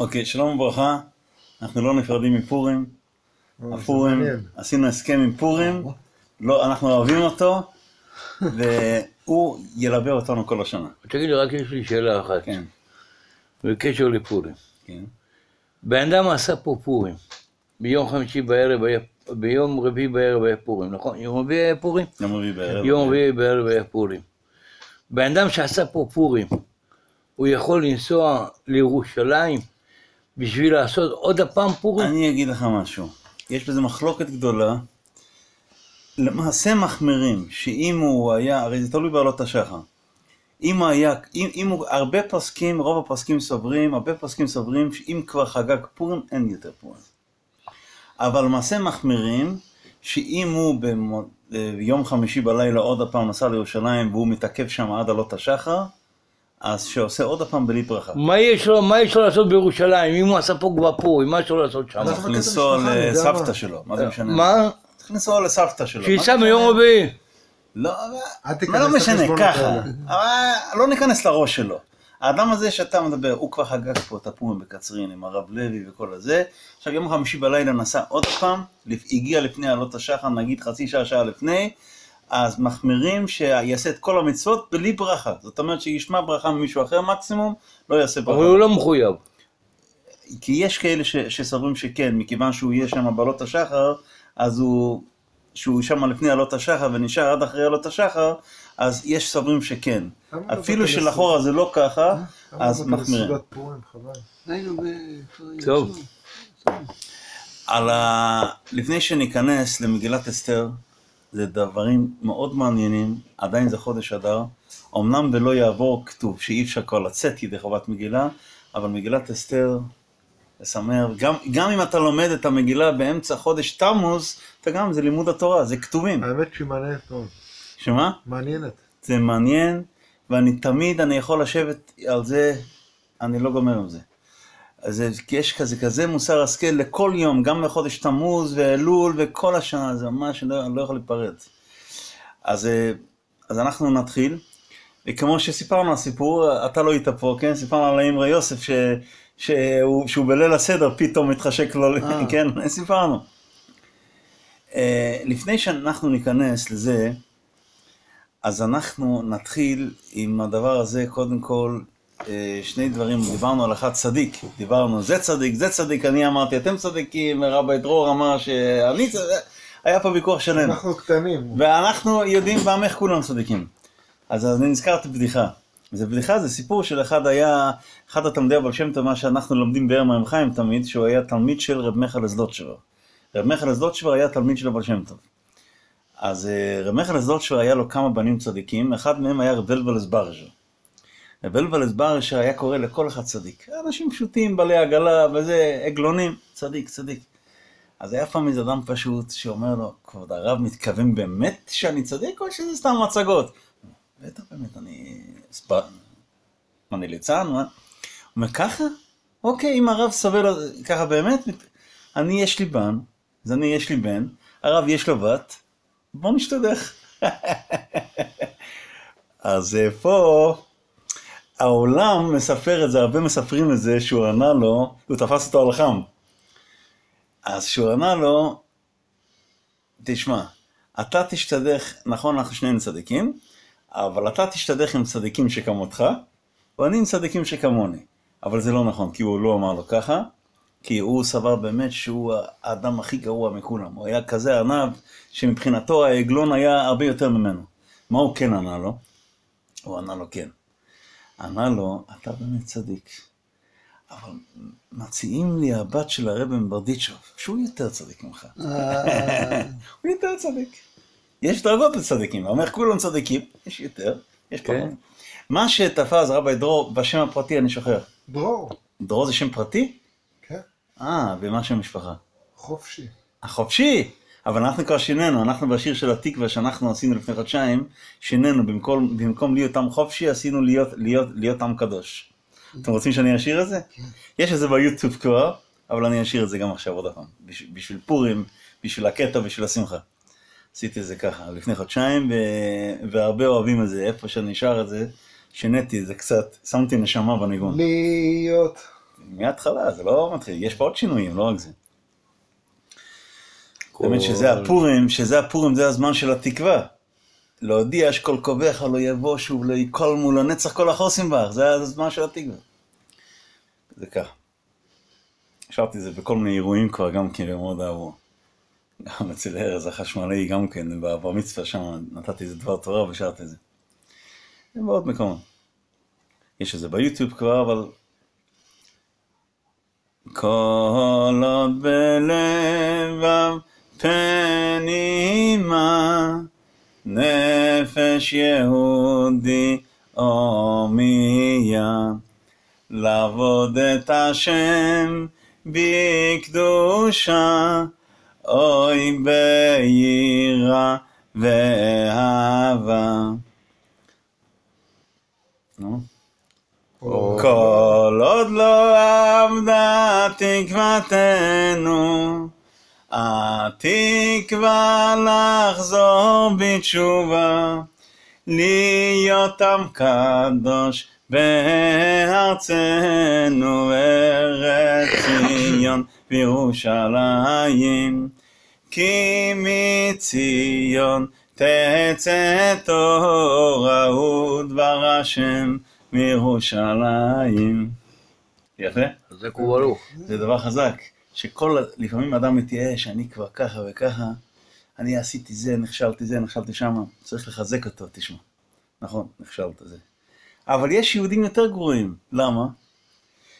אוקיי, שלום וברכה. אנחנו לא נפרדים מפורים. הפורים. עשינו הסכם עם פורים, לא, אנחנו אוהבים אותו, והוא ילווה אותנו כל השנה. תגיד לי, רק יש לי שאלה אחת, כן, בקשר לפורים. כן. בן אדם עשה פה פורים. ביום חמישי בערב היה, ביום רביעי בערב היה פורים, נכון? יום רביעי היה פורים? יום רביעי בערב. יום רביעי בערב היה פורים. בן אדם שעשה פה פורים, הוא יכול לנסוע לירושלים בשביל לעשות עוד הפעם פורים? אני אגיד לך משהו, יש בזה מחלוקת גדולה. למעשה מחמירים, שאם הוא היה, הרי זה תלוי בעלות השחר. אם היה, אם, אם הוא, הרבה פוסקים, רוב הפוסקים סוברים, הרבה פוסקים סוברים שאם כבר חגג פורים, אין יותר פורים. אבל למעשה מחמירים, שאם הוא במו- אה, ביום חמישי בלילה עוד הפעם נסע לירושלים והוא מתעכב שם עד עלות השחר, אז שעושה עוד הפעם בלי ברכה. מה יש לו, מה יש לו לעשות בירושלים? אם הוא עשה פה כבר פורים, מה יש לו לעשות שם? אנחנו צריך לנסוע לסבתא. שלו, מה זה משנה? מה? צריך לנסוע לסבתא שלו. שייסע ביום? רביעי. לא, מה לא משנה, ככה. לא ניכנס לראש שלו. האדם הזה שאתה מדבר, הוא כבר חגג פה את הפורים בקצרין עם הרב לוי וכל הזה. עכשיו יום חמישי בלילה נסע עוד פעם, הגיע לפני עלות השחר, נגיד חצי שעה, שעה לפני, אז מחמירים שיעשה את כל המצוות בלי ברכה. זאת אומרת שישמע ברכה ממישהו אחר מקסימום, לא יעשה ברכה. אבל הוא לא מחויב. כי יש כאלה ש, שסוברים שכן, מכיוון שהוא יהיה שם בעלות השחר, אז הוא, שהוא שם לפני עלות השחר ונשאר עד אחרי עלות השחר, אז יש סוברים שכן. אפילו שלאחורה זה לא ככה, למה אז מחמירים. טוב. על ה... לפני שניכנס למגילת אסתר, זה דברים מאוד מעניינים, עדיין זה חודש אדר, אמנם ולא יעבור כתוב שאי אפשר כבר לצאת ידי חובת מגילה, אבל מגילת אסתר, לשמח, גם, גם אם אתה לומד את המגילה באמצע חודש תמוז, אתה גם, זה לימוד התורה, זה כתובים. האמת שהיא מעניינת מאוד. שמה? מעניינת. זה מעניין, ואני תמיד, אני יכול לשבת על זה, אני לא גומר עם זה. אז יש כזה, כזה מוסר השכל לכל יום, גם לחודש תמוז ואלול וכל השנה, זה ממש לא, לא יכול להיפרד. אז, אה, אז אנחנו נתחיל, וכמו שסיפרנו הסיפור, אתה לא היית פה, כן? סיפרנו על האמרי יוסף, ש, שהוא, שהוא בליל הסדר פתאום מתחשק לו, אה. כן? סיפרנו. אה, לפני שאנחנו ניכנס לזה, אז אנחנו נתחיל עם הדבר הזה, קודם כל, שני דברים, דיברנו על אחד צדיק, דיברנו זה צדיק, זה צדיק, אני אמרתי אתם צדיקים, רבי דרור אמר שאני צדיק, היה פה ויכוח שלם. אנחנו קטנים. ואנחנו יודעים בעמך כולם צדיקים. אז אני נזכרתי בבדיחה. זה בדיחה, זה סיפור של אחד היה, אחד התלמידי הבעל שם טוב, מה שאנחנו לומדים בערב מים חיים תמיד, שהוא היה תלמיד של רב מיכל אזלוטשוור. רב מיכל אזלוטשוור היה תלמיד של הבעל שם טוב. אז אה, רב מיכל אזלוטשוור היה לו כמה בנים צדיקים, אחד מהם היה רב ולבלס ברג'ר. רב ולבלס ברג'ר היה קורא לכל אחד צדיק. אנשים פשוטים, בעלי עגלה וזה, עגלונים, צדיק, צדיק. אז היה פעם איזה אדם פשוט שאומר לו, כבוד הרב מתכוון באמת שאני צדיק או שזה סתם מצגות? בטח באמת, אני... אני ליצן? מה? הוא אומר, ככה? אוקיי, אם הרב סובל ככה באמת, אני יש לי בן, אז אני יש לי בן, הרב יש לו בת, בוא נשתדך. אז אה, פה העולם מספר את זה, הרבה מספרים את זה, שהוא ענה לו, הוא תפס אותו על חם. אז שהוא ענה לו, תשמע, אתה תשתדך, נכון, אנחנו שנינו צדיקים, אבל אתה תשתדך עם צדיקים שכמותך, ואני עם צדיקים שכמוני. אבל זה לא נכון, כי הוא לא אמר לו ככה, כי הוא סבר באמת שהוא האדם הכי גרוע מכולם. הוא היה כזה ענב, שמבחינתו העגלון היה הרבה יותר ממנו. מה הוא כן ענה לו? הוא ענה לו כן. ענה לו, אתה באמת צדיק. אבל מציעים לי הבת של הרב מברדיצ'וב, שהוא יותר צדיק ממך. אה, הוא יותר צדיק. יש דרגות לצדיקים, הוא אומר כולם צדיקים, יש יותר, יש כן. פחות. מה שתפס רבי דרור בשם הפרטי אני שוכח. דרור. דרור זה שם פרטי? כן. אה, ומה שם משפחה? חופשי. החופשי! אבל אנחנו כבר שינינו, אנחנו בשיר של התקווה שאנחנו עשינו לפני חודשיים, שינינו, במקום, במקום להיות עם חופשי, עשינו להיות, להיות, להיות עם קדוש. אתם רוצים שאני אשיר את זה? כן. יש את זה ביוטיוב כבר, אבל אני אשיר את זה גם עכשיו עוד פעם. בשביל, בשביל פורים, בשביל הקטע, בשביל השמחה. עשיתי את זה ככה, לפני חודשיים, ו... והרבה אוהבים את זה, איפה שאני שר את זה, שיניתי את זה קצת, שמתי נשמה בניגון. להיות. מההתחלה, זה לא מתחיל, יש פה עוד שינויים, לא רק זה. באמת שזה הפורים, שזה הפורים, זה הזמן של התקווה. להודיע שכל קובעך לא יבוא שוב, יקול מול הנצח כל החוסים בך, זה הזמן של התקווה. זה ככה. השארתי את זה בכל מיני אירועים כבר, גם כן, ומאוד אהבו. גם אצל ארז החשמלאי, גם כן, בבר מצווה שם, נתתי איזה דבר תורה ושרתי את זה. זה בעוד מקומות. יש את זה ביוטיוב כבר, אבל... כל עוד בלבב פנימה, נפש יהודי הומיה, לעבוד את השם בקדושה, אוי ביראה ואהבה. כל עוד לא עבדה תקוותנו, התקווה לחזור בתשובה, להיות עם קדוש בארצנו, ארץ ציון וירושלים, כי מציון תצא תורה ודבר השם מירושלים. יפה? חזק וברוך. זה דבר חזק, שכל, לפעמים אדם מתייאש, אני כבר ככה וככה, אני עשיתי זה, נכשלתי זה, נכשלתי שמה, צריך לחזק אותו, תשמע. נכון, נכשלת זה. אבל יש יהודים יותר גרועים, למה?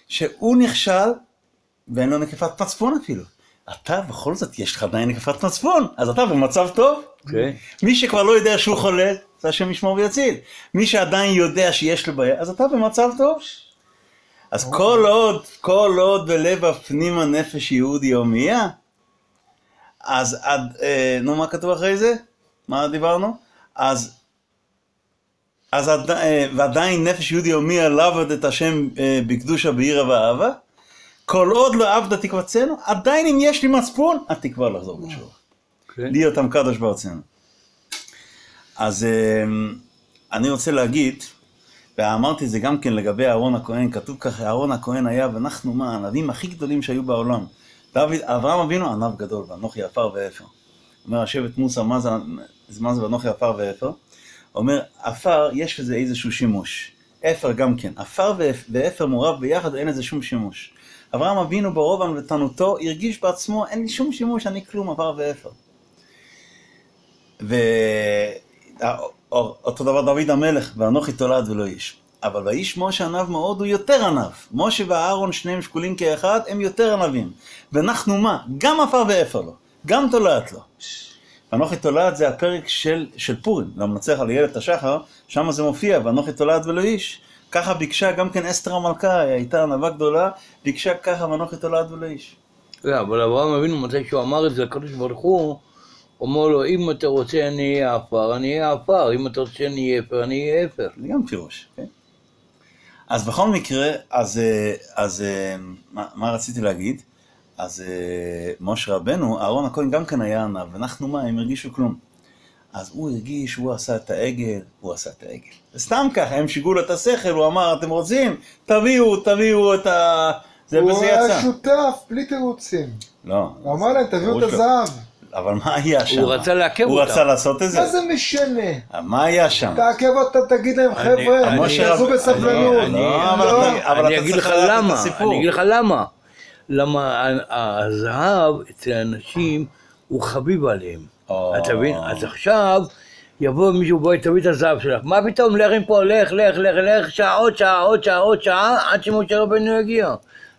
שהוא נכשל ואין לו נקפת מצפון אפילו. אתה בכל זאת, יש לך עדיין נקפת מצפון, אז אתה במצב טוב. כן. מי שכבר לא יודע שהוא חולה, זה השם ישמור ויציל. מי שעדיין יודע שיש לו בעיה, אז אתה במצב טוב. אז כל עוד, כל עוד בלב הפנים הנפש יהודי הומייה, אז עד, אה, נו מה כתוב אחרי זה? מה דיברנו? אז, אז עד, אה, ועדיין נפש יהודי הומייה לעבוד את השם אה, בקדושה בעירה ואהבה, כל עוד לא עבדה תקבצנו, עדיין אם יש לי מצפון, התקווה לחזור בתשובה. כן. להיות עם קדוש בארצנו. אז אמ, אני רוצה להגיד, ואמרתי זה גם כן לגבי אהרון הכהן, כתוב ככה, אהרון הכהן היה, ואנחנו מה, הענבים הכי גדולים שהיו בעולם. דוד, אברהם אבינו ענב גדול, ואנוכי עפר ואפר. אומר השבט מוסא, מה זה, מה זה ואנוכי עפר ואפר? אומר, עפר, יש בזה איזשהו שימוש. אפר גם כן. עפר ואפ- ואפר מעורב ביחד, אין לזה שום שימוש. אברהם אבינו ברוב ענוותנותו הרגיש בעצמו, אין לי שום שימוש, אני כלום, עפר ואפר. ואותו דבר דוד המלך, ואנוכי תולד ולא איש. אבל ואיש משה עניו מאוד הוא יותר עניו. משה ואהרון שניהם שקולים כאחד, הם יותר ענבים. ואנחנו מה? גם עפר ואפר לו, גם תולעת לו. ואנוכי תולעת זה הפרק של, של פורים, למנצח על ילד השחר, שם זה מופיע, ואנוכי תולעת ולא איש. ככה ביקשה גם כן אסתר המלכה, היא הייתה ענווה גדולה, ביקשה ככה ואנוכי תולעת ולא איש. לא, אבל אברהם אבינו, מתי שהוא אמר את זה לקדוש ברוך הוא אומר לו, אם אתה רוצה אני אהיה עפר, אני אהיה עפר, אם אתה רוצה אני אהיה אפר, אני אהיה אפר. זה גם פירוש, כן? אז בכל מקרה, אז, אה, אז אה, מה, מה רציתי להגיד? אז אה, משה רבנו, אהרון הכהן גם כן היה ענב, ואנחנו מה, הם הרגישו כלום. אז הוא הרגיש, הוא עשה את העגל, הוא עשה את העגל. וסתם ככה, הם שיגעו לו את השכל, הוא אמר, אתם רוצים? תביאו, תביאו את ה... זה הוא וזה היה יצא. שותף, בלי תירוצים. לא. הוא אמר להם, תביאו את לא. הזהב. אבל מה היה שם? הוא רצה לעכב הוא אותם. רצה לעשות את זה? מה זה משנה? מה היה שם? תעכב אותה, תגיד להם, חבר'ה, אני- בסבלנות. אני- לא, לא. אגיד לך למה. אני אגיד לך למה. למה הזהב אצל האנשים הוא חביב עליהם. אתה מבין? אז עכשיו יבוא מישהו, בואי תביא את הזהב שלך. מה פתאום, לך מפה, לך, לך, לך, לך, שעה, עוד שעה, עוד שעה, עוד שעה, עד שמשה רבנו יגיע.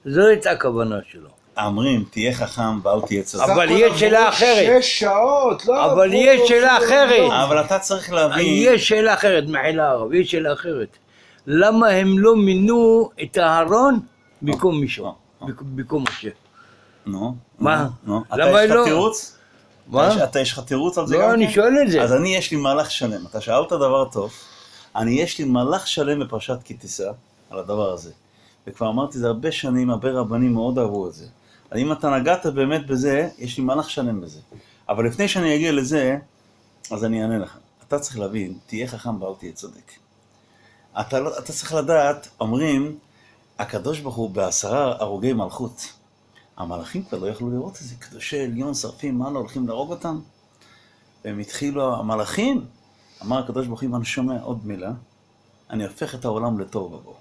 זו הייתה הכוונה שלו. אומרים, תהיה חכם ואל תהיה צודק. אבל יש שאלה אחרת. שש שעות, לא אבל יש שאלה אחרת. אבל אתה צריך להבין, יש שאלה אחרת, מחילה הרב, יש שאלה אחרת. למה הם לא מינו את אהרון במקום מישהו? במקום משה? נו, מה? נו. למה אתה יש לך לא? תירוץ? מה? אתה יש- לך תירוץ על זה לא, גם אני כן? שואל את זה. אז אני, יש לי מהלך שלם. אתה שאלת דבר טוב. אני, יש לי מהלך שלם בפרשת כי תישא על הדבר הזה. וכבר אמרתי זה הרבה שנים, הרבה רבנים מאוד אהבו את זה. אם אתה נגעת באמת בזה, יש לי מהלך שלם בזה. אבל לפני שאני אגיע לזה, אז אני אענה לך. אתה צריך להבין, תהיה חכם ואל תהיה צודק. אתה, לא- אתה צריך לדעת, אומרים, הקדוש ברוך הוא בעשרה הרוגי מלכות. המלאכים כבר לא יכלו לראות את זה, קדושי עליון, שרפים, מה לא הולכים להרוג אותם? והם התחילו, המלאכים, אמר הקדוש ברוך הוא, אם אני שומע עוד מילה, אני הופך את העולם לתוהו ובוהו.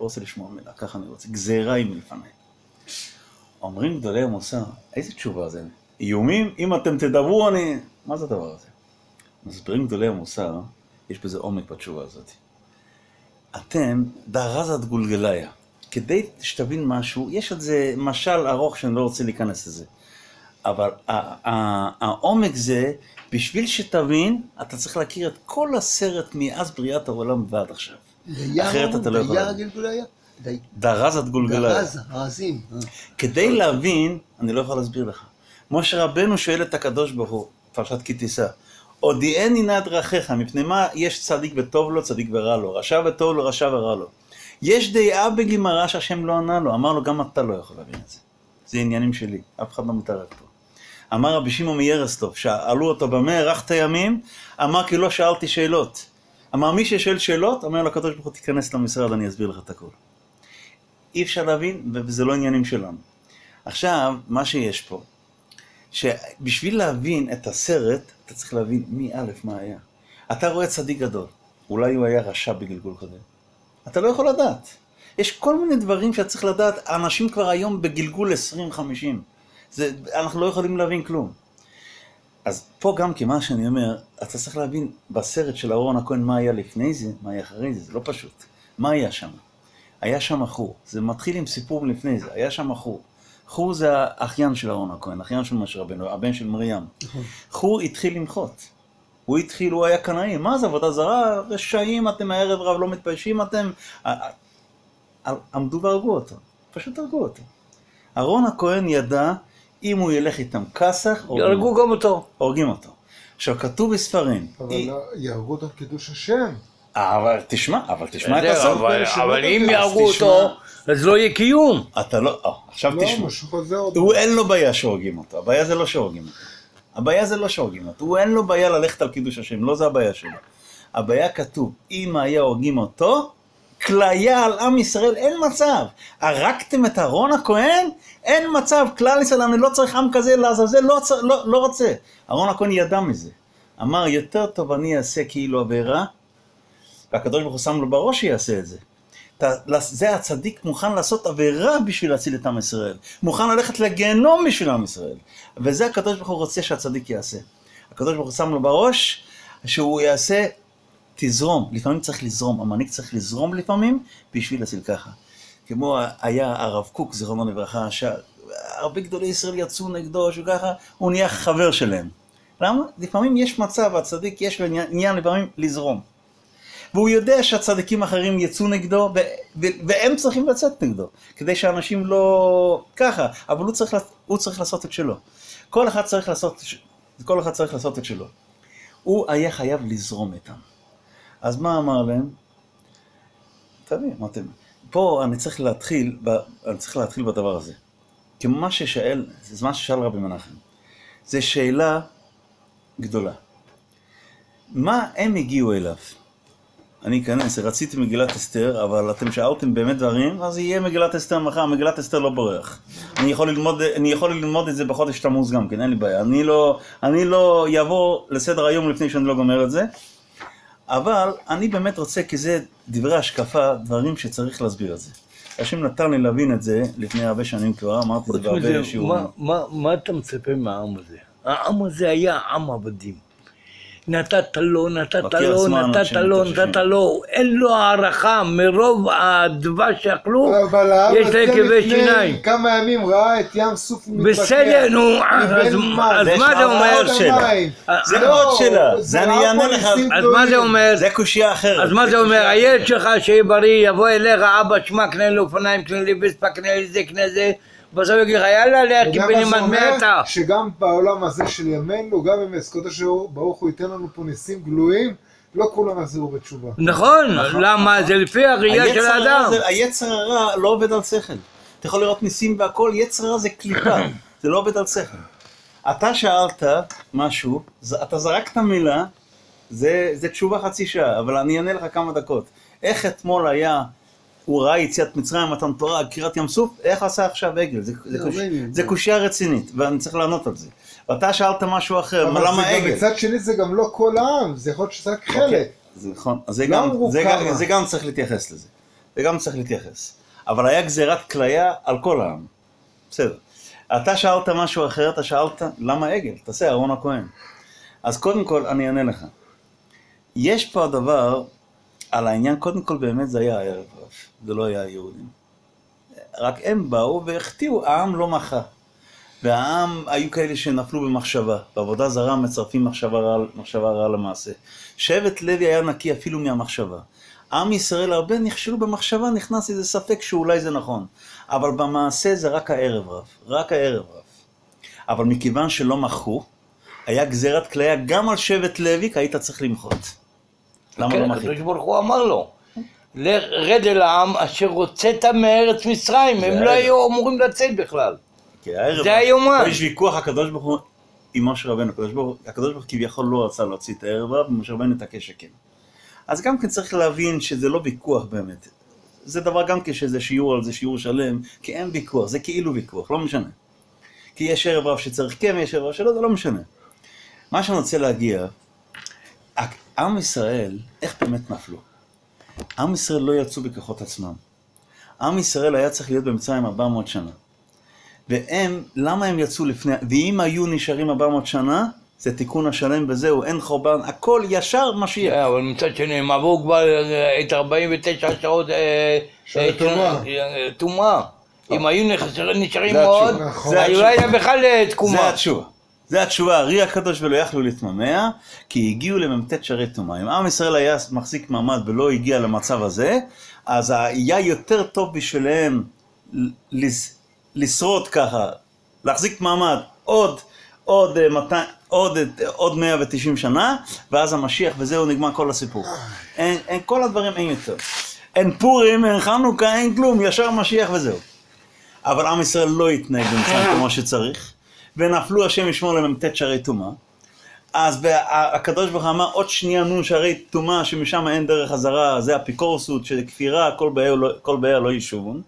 לא רוצה לשמוע מילה, ככה אני רוצה, גזירה היא מלפניי. אומרים גדולי המוסר, איזה תשובה זה? איומים? אם אתם תדברו, אני... מה זה הדבר הזה? מסבירים גדולי המוסר, יש בזה עומק בתשובה הזאת. אתם דרזת גולגליה. כדי שתבין משהו, יש על זה משל ארוך שאני לא רוצה להיכנס לזה. אבל העומק זה, בשביל שתבין, אתה צריך להכיר את כל הסרט מאז בריאת העולם ועד עכשיו. אחרת אתה לא יכול להבין. גלגוליה? די. דרזת גולגליה. גרז, רזים. כדי להבין, אני לא יכול להסביר לך. משה רבנו שואל את הקדוש ברוך הוא, פרשת כי תישא, הודיעני נא דרכיך, מפני מה יש צדיק וטוב לו, צדיק ורע לו, רשע וטוב לו, רשע ורע לו. יש דעה בגמרא שהשם לא ענה לו, אמר לו, גם אתה לא יכול להבין את זה. זה עניינים שלי, אף אחד לא מתערב פה. אמר רבי שמעון מירסטוב, שאלו אותו במה הארכת ימים, אמר כי לא שאלתי שאלות. אמר מי ששואל שאלות, אומר לקדוש ברוך הוא תיכנס למשרד, אני אסביר לך את הכל. אי אפשר להבין, וזה לא עניינים שלנו. עכשיו, מה שיש פה, שבשביל להבין את הסרט, אתה צריך להבין מי א' מה היה. אתה רואה צדיק גדול, אולי הוא היה רשע בגלגול קודם. אתה לא יכול לדעת. יש כל מיני דברים שאתה צריך לדעת, האנשים כבר היום בגלגול 20-50. זה, אנחנו לא יכולים להבין כלום. אז פה גם כמה שאני אומר, אתה צריך להבין בסרט של אהרון הכהן מה היה לפני זה, מה היה אחרי זה, זה לא פשוט. מה היה שם? היה שם חור, זה מתחיל עם סיפור לפני זה, היה שם חור. חור זה האחיין של אהרון הכהן, אחיין של משה רבנו, הבן של מרים. חור התחיל למחות. הוא התחיל, הוא היה קנאי, מה זה עבודה זרה? רשעים אתם הערב רב, לא מתביישים אתם? עמדו והרגו אותו, פשוט הרגו אותו. אהרון הכהן ידע, אם הוא ילך איתם כסח, הורגים יהרגו אותו. גם אותו. הורגים אותו. עכשיו, כתוב בספרים, אבל לא- יהרגו אותו קידוש השם. אבל תשמע, אבל תשמע את הסוף. אבל- שלא אבל אם יהרגו. אותו, אז לא יהיה קיום. אתה לא, אה, עכשיו לא, תשמע. הוא אין לו בעיה שהורגים אותו, הבעיה זה לא שהורגים אותו. הבעיה זה לא שהורגים אותו, הוא אין לו בעיה ללכת על קידוש השם, לא זה הבעיה שלו. הבעיה כתוב, אם היה הורגים אותו, כליה על עם ישראל, אין מצב. הרגתם את אהרון הכהן? אין מצב, כלל ישראל, אני לא צריך עם כזה לעזאזל, לא, לא, לא רוצה. אהרון הכהן ידע מזה. אמר, יותר טוב אני אעשה כאילו עבירה, והקדוש ברוך הוא שם לו בראש שיעשה את זה. זה הצדיק מוכן לעשות עבירה בשביל להציל את עם ישראל. מוכן ללכת לגיהנום בשביל עם ישראל. וזה הקדוש ברוך הוא רוצה שהצדיק יעשה. הקדוש ברוך הוא שם לו בראש שהוא יעשה, תזרום. לפעמים צריך לזרום, המנהיג צריך לזרום לפעמים בשביל להציל ככה. כמו היה הרב קוק, זיכרונו לברכה, שהרבה גדולי ישראל יצאו נגדו, שהוא ככה, הוא נהיה חבר שלהם. למה? לפעמים יש מצב, הצדיק יש לו עניין לפעמים לזרום. והוא יודע שהצדיקים האחרים יצאו נגדו, ו- ו- והם צריכים לצאת נגדו, כדי שאנשים לא... ככה, אבל הוא צריך, הוא צריך לעשות את שלו. כל אחד צריך לעשות, כל אחד צריך לעשות את שלו. הוא היה חייב לזרום איתם. אז מה אמר להם? תבין, אמרתם, פה אני צריך להתחיל, ב, אני צריך להתחיל בדבר הזה. כמו מה ששאל, זה מה ששאל רבי מנחם. זה שאלה גדולה. מה הם הגיעו אליו? אני אכנס, רציתי מגילת אסתר, אבל אתם שאלתם באמת דברים, אז יהיה מגילת אסתר מחר, מגילת אסתר לא בורח. אני יכול ללמוד, אני יכול ללמוד את זה בחודש תמוז גם כן, אין לי בעיה. אני לא, אני לא אעבור לסדר היום לפני שאני לא גומר את זה, אבל אני באמת רוצה, כי זה דברי השקפה, דברים שצריך להסביר את זה. השם נתן לי להבין את זה לפני הרבה שנים כבר, אמרתי את זה בהרבה שיעורים. מה- מה- מה אתה מצפה מהעם הזה? העם הזה היה עם עבדים. נתת לו, נתת לו, נתת לו. נתת לו, אין לו הערכה מרוב הדבש שאכלו, יש להם כאבי שיניים. כמה ימים ראה את ים סוף מתפתח. בסדר, נו, אז מה- זה אומר? זה לא, עוד שאלה, זה אני אענה לך. אז מה זה. אומר? זה קושייה אחרת. אז מה זה אומר? הילד שלך שיהיה בריא, יבוא אליך, אבא, שמע, קנה לי אופניים, קנה לי וספה, קנה לי זה, קנה זה, בסוף יגיד לך, יאללה, בנימד אומר? מתה. שגם בעולם הזה של ימינו, גם אם הקדוש ברוך הוא ייתן לנו פה ניסים גלויים, לא כולם יחזרו בתשובה. נכון, למה? זה לפי הראייה של האדם. היצר הרע לא עובד על שכל. אתה יכול לראות ניסים והכל, יצר הרע זה קליפה, זה לא עובד על שכל. אתה שאלת משהו, אתה זרקת מילה, זה, זה תשובה חצי שעה, אבל אני אענה לך כמה דקות. איך אתמול היה הוא ראה יציאת מצרים, מתן תורה, קריאת ים סוף, איך עשה עכשיו עגל? זה, זה, לא, קוש... זה קושייה רצינית, ואני צריך לענות על זה. ואתה שאלת משהו אחר, אבל למה עגל? מצד שני זה גם לא כל העם, זה יכול להיות שזה רק אוקיי, חלק. זה נכון, אז זה לא גם, זה. גם, זה גם צריך להתייחס לזה. זה גם צריך להתייחס. אבל היה גזירת כליה על כל העם. בסדר. אתה שאלת משהו אחר, אתה שאלת למה עגל? תעשה אהרון הכהן. אז קודם כל אני אענה לך. יש פה הדבר על העניין, קודם כל באמת זה היה הערב רב, זה לא היה היהודים. רק הם באו והחטיאו, העם לא מחה. והעם, היו כאלה שנפלו במחשבה. בעבודה זרה מצרפים מחשבה רעה, מחשבה רעה למעשה. שבט לוי היה נקי אפילו מהמחשבה. עם ישראל הרבה נכשלו במחשבה, נכנס איזה ספק שאולי זה נכון. אבל במעשה זה רק הערב רב. רק הערב רב. אבל מכיוון שלא מחו, היה גזירת כליה גם על שבט לוי, כי היית צריך למחות. למה כן, לא מחית? הקדוש ברוך הוא אמר לו, רד אל העם אשר הוצאת מארץ מצרים, הם לא. היו אמורים לצאת בכלל. זה היומן. יש ויכוח הקדוש ברוך הוא עם משה רבנו, הקדוש ברוך הוא- כביכול לא רצה להוציא את הערב רב, ומשה רבנו התעקש שכן. אז גם כן צריך להבין שזה לא ויכוח באמת. זה דבר גם כן שזה שיעור על זה שיעור שלם, כי אין ויכוח, זה כאילו ויכוח, לא משנה. כי יש ערב רב שצריך כן ויש ערב רב שלא, זה לא משנה. מה שאני רוצה להגיע, עם ישראל, איך באמת נפלו? עם ישראל לא יצאו בכוחות עצמם. עם ישראל היה צריך להיות במצרים 400 שנה. והם, למה הם יצאו לפני, ואם היו נשארים 400 שנה, זה תיקון השלם וזהו, אין חורבן, הכל ישר משיח. כן, אבל מצד שני, הם עברו כבר אה, את 49 שעות אה, של אה, טומאה. אה, טומאה. אם היו נשארים- עוד. נכון. זה. אולי היה בכלל אה, זה תקומה. התשובה. זה התשובה, הארי הקדוש ולא יכלו להתממע, כי הגיעו למ"ט שערי טומאה. אם עם ישראל היה מחזיק מעמד ולא הגיע למצב הזה, אז היה יותר טוב בשבילם לשרוד ככה, להחזיק מעמד עוד, עוד, אה, 200, עוד, אה, עוד 190 שנה, ואז המשיח וזהו, נגמר כל הסיפור. אין, אין, כל הדברים אין יותר. אין פורים, אין חנוכה, אין כלום, ישר משיח וזהו. אבל עם ישראל לא התנהג במצרים כמו שצריך, ונפלו השם ישמור למ"ט שערי טומאה. אז הקדוש ברוך הוא אמר עוד שנייה נו שערי טומאה שמשם אין דרך חזרה, זה אפיקורסות, שזה כפירה, כל באר לא, לא ישובון.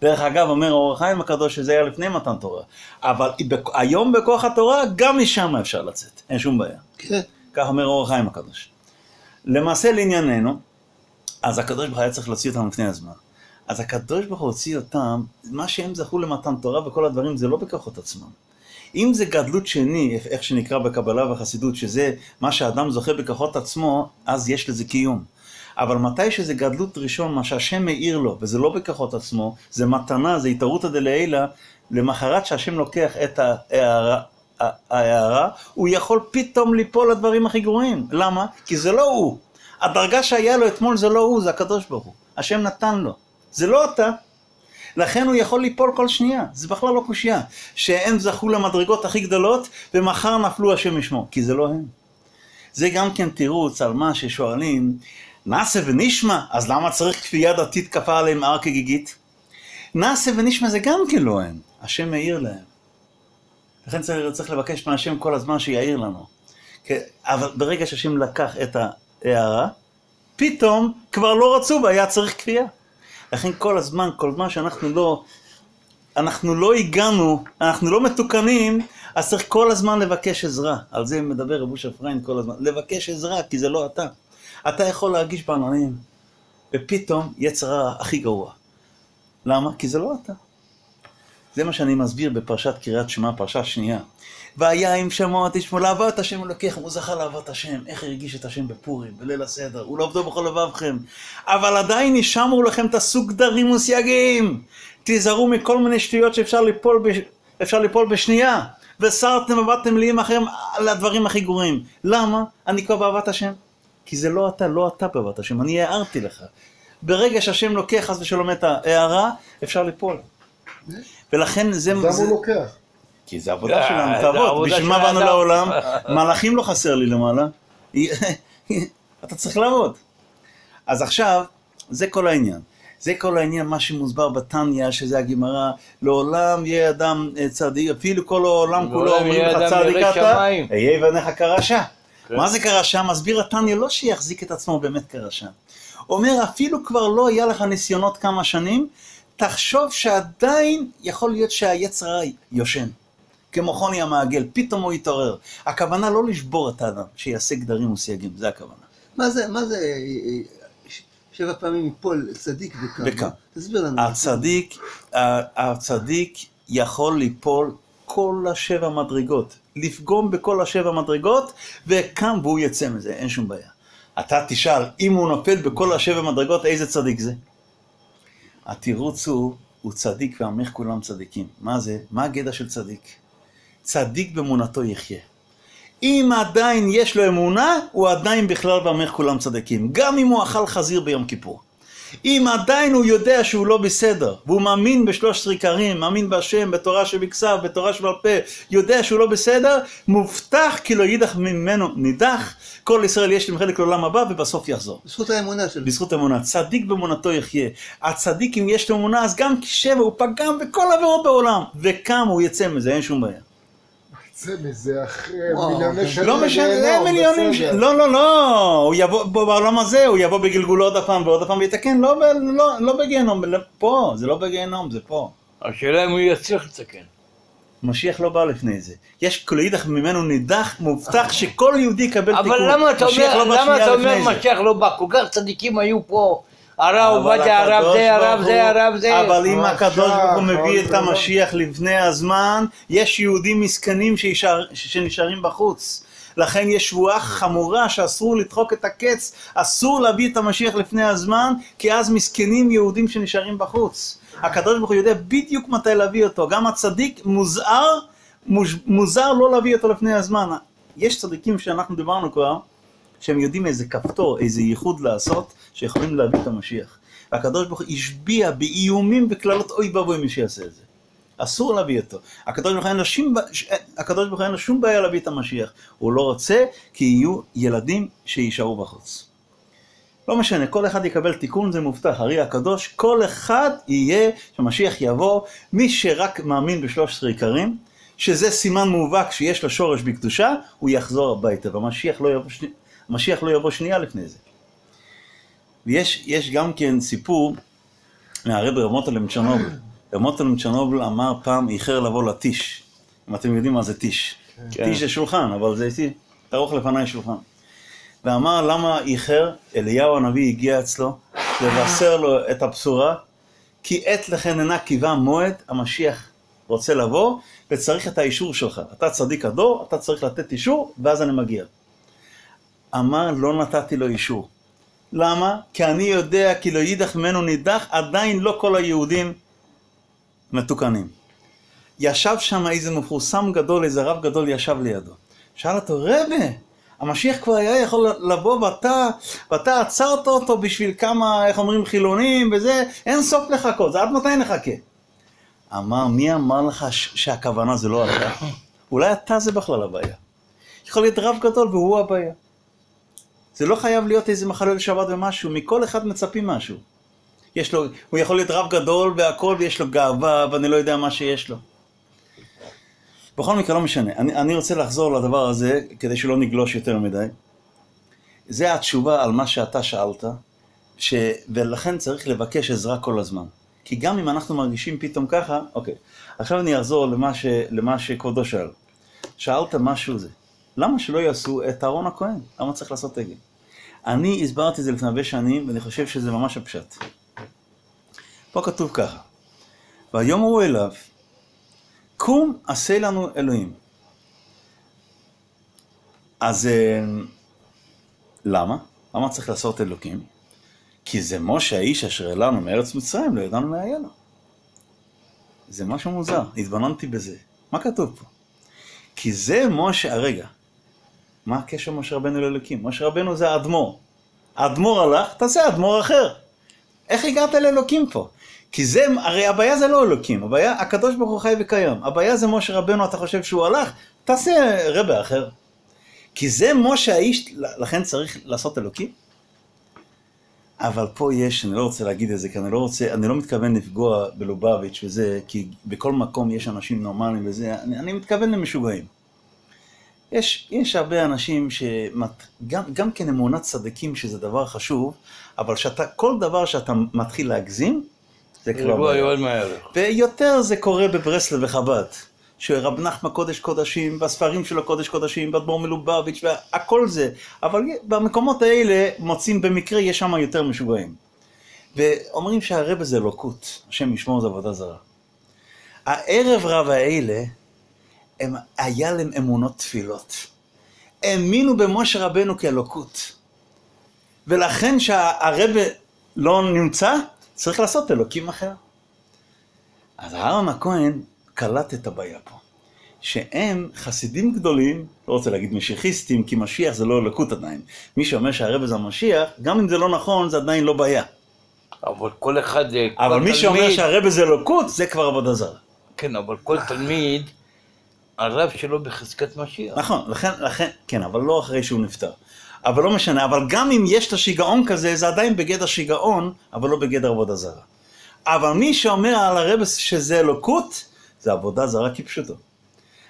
דרך אגב, אומר אור החיים הקדוש שזה היה לפני מתן תורה. אבל היום בכוח התורה, גם משם אפשר לצאת, אין שום בעיה. כן. כך אומר אור החיים הקדוש. למעשה לענייננו, אז הקדוש ברוך הוא היה צריך להוציא אותם לפני הזמן. אז הקדוש ברוך הוא הוציא אותם, מה שהם זכו למתן תורה וכל הדברים זה לא בכוחות עצמם. אם זה גדלות שני, איך שנקרא בקבלה וחסידות, שזה מה שאדם זוכה בכוחות עצמו, אז יש לזה קיום. אבל מתי שזה גדלות ראשון, מה שהשם מאיר לו, וזה לא בכוחות עצמו, זה מתנה, זה התערותא דלעילא, למחרת שהשם לוקח את ההערה, ההערה, הוא יכול פתאום ליפול לדברים הכי גרועים. למה? כי זה לא הוא. הדרגה שהיה לו אתמול זה לא הוא, זה הקדוש ברוך הוא. השם נתן לו. זה לא אתה. לכן הוא יכול ליפול כל שנייה, זה בכלל לא קושייה. שהם זכו למדרגות הכי גדולות, ומחר נפלו השם ישמור, כי זה לא הם. זה גם כן תירוץ על מה ששואלים, נאסה ונשמע, אז למה צריך כפייה דתית כפה עליהם הר כגיגית? נאסה ונשמע זה גם כן לא הם, השם מאיר להם. לכן צריך, צריך לבקש מהשם כל הזמן שיעיר לנו. כי- אבל ברגע שהשם לקח את ההערה, פתאום כבר לא רצו והיה צריך כפייה. לכן כל הזמן, כל זמן שאנחנו לא, אנחנו לא הגענו, אנחנו לא מתוקנים, אז צריך כל הזמן לבקש עזרה. על זה מדבר רבו שפריין כל הזמן. לבקש עזרה, כי זה לא אתה. אתה יכול להרגיש בעננים, ופתאום יצר הרע הכי גרוע. למה? כי זה לא אתה. זה מה שאני מסביר בפרשת קריאת שמע, פרשה שנייה. והיה אם שמוע תשמעו את השם אלוקיכם, הוא זכה לאהבת השם, איך הרגיש את השם בפורים, בליל הסדר, ולעובדו בכל לבבכם. אבל עדיין ישמרו לכם את הסוגדרים וסייגים. תיזהרו מכל מיני שטויות שאפשר ליפול, בש... אפשר ליפול בשנייה. וסרתם ובאתם לי עמכם לדברים הכי גרועים. למה? אני כבר באהבת השם. כי זה לא אתה, לא אתה באהבת השם, אני הערתי לך. ברגע שהשם לוקח חס ושלום את ההערה, אפשר ליפול. ולכן זה... למה הוא לוקח? כי זה עבודה אה, שלנו, זה תעבוד, בשביל מה באנו. לעולם? מלאכים לא חסר לי למעלה, אתה צריך לעבוד. אז עכשיו, זה כל העניין. זה כל העניין, מה שמוסבר בתניא, שזה הגמרא, לעולם יהיה אדם אה, צדיק, אפילו כל העולם כולו אומרים לך צדיק אתה. אהיה בניך כרשע. כן. מה זה כרשע? מסביר התניא לא שיחזיק את עצמו באמת כרשע. אומר, אפילו כבר לא היה לך ניסיונות כמה שנים, תחשוב שעדיין יכול להיות שהיצר יושן. כמו חוני המעגל, פתאום הוא יתעורר. הכוונה לא לשבור את האדם, שיעשה גדרים וסייגים, זה הכוונה. מה זה, מה זה, אה, אה, שבע פעמים יפול צדיק וקם? וקם. תסביר לנו. הצדיק, הצדיק יכול ליפול כל השבע מדרגות, לפגום בכל השבע מדרגות, וקם והוא יצא מזה, אין שום בעיה. אתה תשאל, אם הוא נופל בכל השבע מדרגות, איזה צדיק זה? התירוץ הוא, הוא צדיק ועמך כולם צדיקים. מה זה? מה הגדע של צדיק? צדיק באמונתו יחיה. אם עדיין יש לו אמונה, הוא עדיין בכלל ועמך כולם צדיקים. גם אם הוא אכל חזיר ביום כיפור. אם עדיין הוא יודע שהוא לא בסדר, והוא מאמין בשלושת עיקרים, מאמין בהשם, בתורה שבכסף, בתורה שבעל פה, יודע שהוא לא בסדר, מובטח כי לא יידח ממנו נידח, כל ישראל יש להם חלק לעולם הבא ובסוף יחזור. בזכות האמונה שלו. בזכות אמונה. צדיק באמונתו יחיה. הצדיק אם יש לו אמונה אז גם כשבע הוא פגם בכל העבירות בעולם. וקם הוא יצא מזה, אין שום בעיה. יוצא מזה אחרי מיליוני כן. שנים. לא משנה, אין מיליונים. לא, לא, לא, הוא יבוא, בעולם הזה, הוא יבוא בגלגול עוד הפעם ועוד הפעם ויתקן, לא, לא, לא בגיהנום, פה, זה לא בגיהנום, זה פה. השאלה אם הוא יצליח לתקן. משיח לא בא לפני זה. יש כל אידך ממנו נידח, מובטח שכל יהודי יקבל תיקון. אבל למה אתה אומר, לא למה אתה אומר זה. משיח לא בא? כל כך צדיקים היו פה. הרב עובדיה, הרב זה, הרב זה, הרב זה. אבל אם הקדוש ברוך הוא מביא את עכשיו, המשיח לפני הזמן, יש יהודים מסכנים שנשארים בחוץ. לכן יש שבועה חמורה שאסור לדחוק את הקץ, אסור להביא את המשיח לפני הזמן, כי אז מסכנים יהודים שנשארים בחוץ. הקדוש ברוך הוא יודע בדיוק מתי להביא אותו. גם הצדיק מוזהר, מוז- מוזר לא להביא אותו לפני הזמן. יש צדיקים שאנחנו דיברנו כבר, שהם יודעים איזה כפתור, איזה ייחוד לעשות, שיכולים להביא את המשיח. והקדוש ברוך הוא השביע באיומים וקללות, אוי ואבוי מי שיעשה את זה. אסור להביא אותו. הקדוש ברוך הוא ש- הקדוש ברוך הוא אין לו שום בעיה להביא את המשיח. הוא לא רוצה כי יהיו ילדים שיישארו בחוץ. לא משנה, כל אחד יקבל תיקון, זה מובטח. הרי הקדוש, כל אחד יהיה, שהמשיח יבוא, מי שרק מאמין בשלושת העיקרים, שזה סימן מובהק שיש לו שורש בקדושה, הוא יחזור הביתה, והמשיח לא יבוא, המשיח לא יבוא שנייה לפני זה. ויש יש גם כן סיפור מהרבי רמוטל מצ'רנובל. רמוטל מצ'רנובל אמר פעם, איחר לבוא לטיש. אם אתם יודעים מה זה טיש. כן. טיש זה שולחן, אבל זה איתי, תערוך לפניי שולחן. ואמר למה איחר, אליהו הנביא הגיע אצלו, לבשר לו את הבשורה, כי עת לכן אינה קיווה מועד, המשיח רוצה לבוא, וצריך את האישור שלך. אתה צדיק הדור, אתה צריך לתת אישור, ואז אני מגיע. אמר, לא נתתי לו אישור. למה? כי אני יודע כי לא יידח ממנו נידח, עדיין לא כל היהודים מתוקנים. ישב שם איזה מפורסם גדול, איזה רב גדול ישב לידו. שאל אותו, רבה, המשיח כבר היה יכול לבוא ואתה, ואתה עצרת אותו בשביל כמה, איך אומרים, חילונים וזה, אין סוף לחכות, זה עד מתי נחכה? אמר, מי אמר לך שהכוונה זה לא אתה? אולי אתה זה בכלל הבעיה. יכול להיות רב גדול והוא הבעיה. זה לא חייב להיות איזה מחלל שבת ומשהו, מכל אחד מצפים משהו. יש לו, הוא יכול להיות רב גדול והכל, ויש לו גאווה, ואני לא יודע מה שיש לו. בכל מקרה, לא משנה. אני, אני רוצה לחזור לדבר הזה, כדי שלא נגלוש יותר מדי. זה התשובה על מה שאתה שאלת, ש... ולכן צריך לבקש עזרה כל הזמן. כי גם אם אנחנו מרגישים פתאום ככה, אוקיי. עכשיו אני אחזור למה, ש... למה שכבודו שאל. שאלת משהו זה. למה שלא יעשו את אהרון הכהן? למה צריך לעשות עגל? אני הסברתי את זה לפני הרבה שנים, ואני חושב שזה ממש הפשט. פה כתוב ככה, ויאמרו אליו, קום עשה לנו אלוהים. אז אה, למה? למה צריך לעשות אלוקים? כי זה משה האיש אשר העלנו מארץ מצרים, לא ידענו מה היה לו. זה משהו מוזר, התבוננתי בזה. מה כתוב פה? כי זה משה, הרגע, מה הקשר משה רבנו לאלוקים? משה רבנו זה האדמו"ר. האדמו"ר הלך, תעשה אדמו"ר אחר. איך הגעת לאלוקים פה? כי זה, הרי הבעיה זה לא אלוקים, הבעיה, הקדוש ברוך הוא חי וקיים. הבעיה זה משה רבנו, אתה חושב שהוא הלך, תעשה רבה אחר. כי זה משה האיש, לכן צריך לעשות אלוקים? אבל פה יש, אני לא רוצה להגיד את זה, כי אני לא רוצה, אני לא מתכוון לפגוע בלובביץ' וזה, כי בכל מקום יש אנשים נורמליים וזה, אני, אני מתכוון למשוגעים. יש, יש הרבה אנשים שגם גם כן אמונת צדיקים שזה דבר חשוב, אבל שאתה, כל דבר שאתה מתחיל להגזים, זה כבר... מהערך. ויותר זה קורה בברסלב וחב"ד. שרב נחמן קודש קודשים, והספרים שלו קודש קודשים, ואדמו"ר מלובביץ', והכל זה. אבל במקומות האלה מוצאים במקרה, יש שם יותר משוגעים. ואומרים שהרבה זה אלוקות, השם ישמור זה עבודה זרה. הערב רב האלה, הם, היה להם אמונות תפילות. האמינו במשה רבנו כאלוקות. ולכן שהרבה לא נמצא, צריך לעשות אלוקים אחר. אז אהרון הכהן קלט את הבעיה פה. שהם חסידים גדולים, לא רוצה להגיד משיחיסטים, כי משיח זה לא אלוקות עדיין. מי שאומר שהרבה זה המשיח, גם אם זה לא נכון, זה עדיין לא בעיה. אבל כל אחד, אה, כל אבל מי שאומר תלמיד- שהרבה זה אלוקות, זה כבר עבודה זרה. כן, אבל כל תלמיד, הרב שלו בחזקת משיח. נכון, לכן, לכן, כן, אבל לא אחרי שהוא נפטר. אבל לא משנה, אבל גם אם יש את השיגעון כזה, זה עדיין בגדר שיגעון, אבל לא בגדר עבודה זרה. אבל מי שאומר על הרב שזה אלוקות, זה עבודה זרה כפשוטו.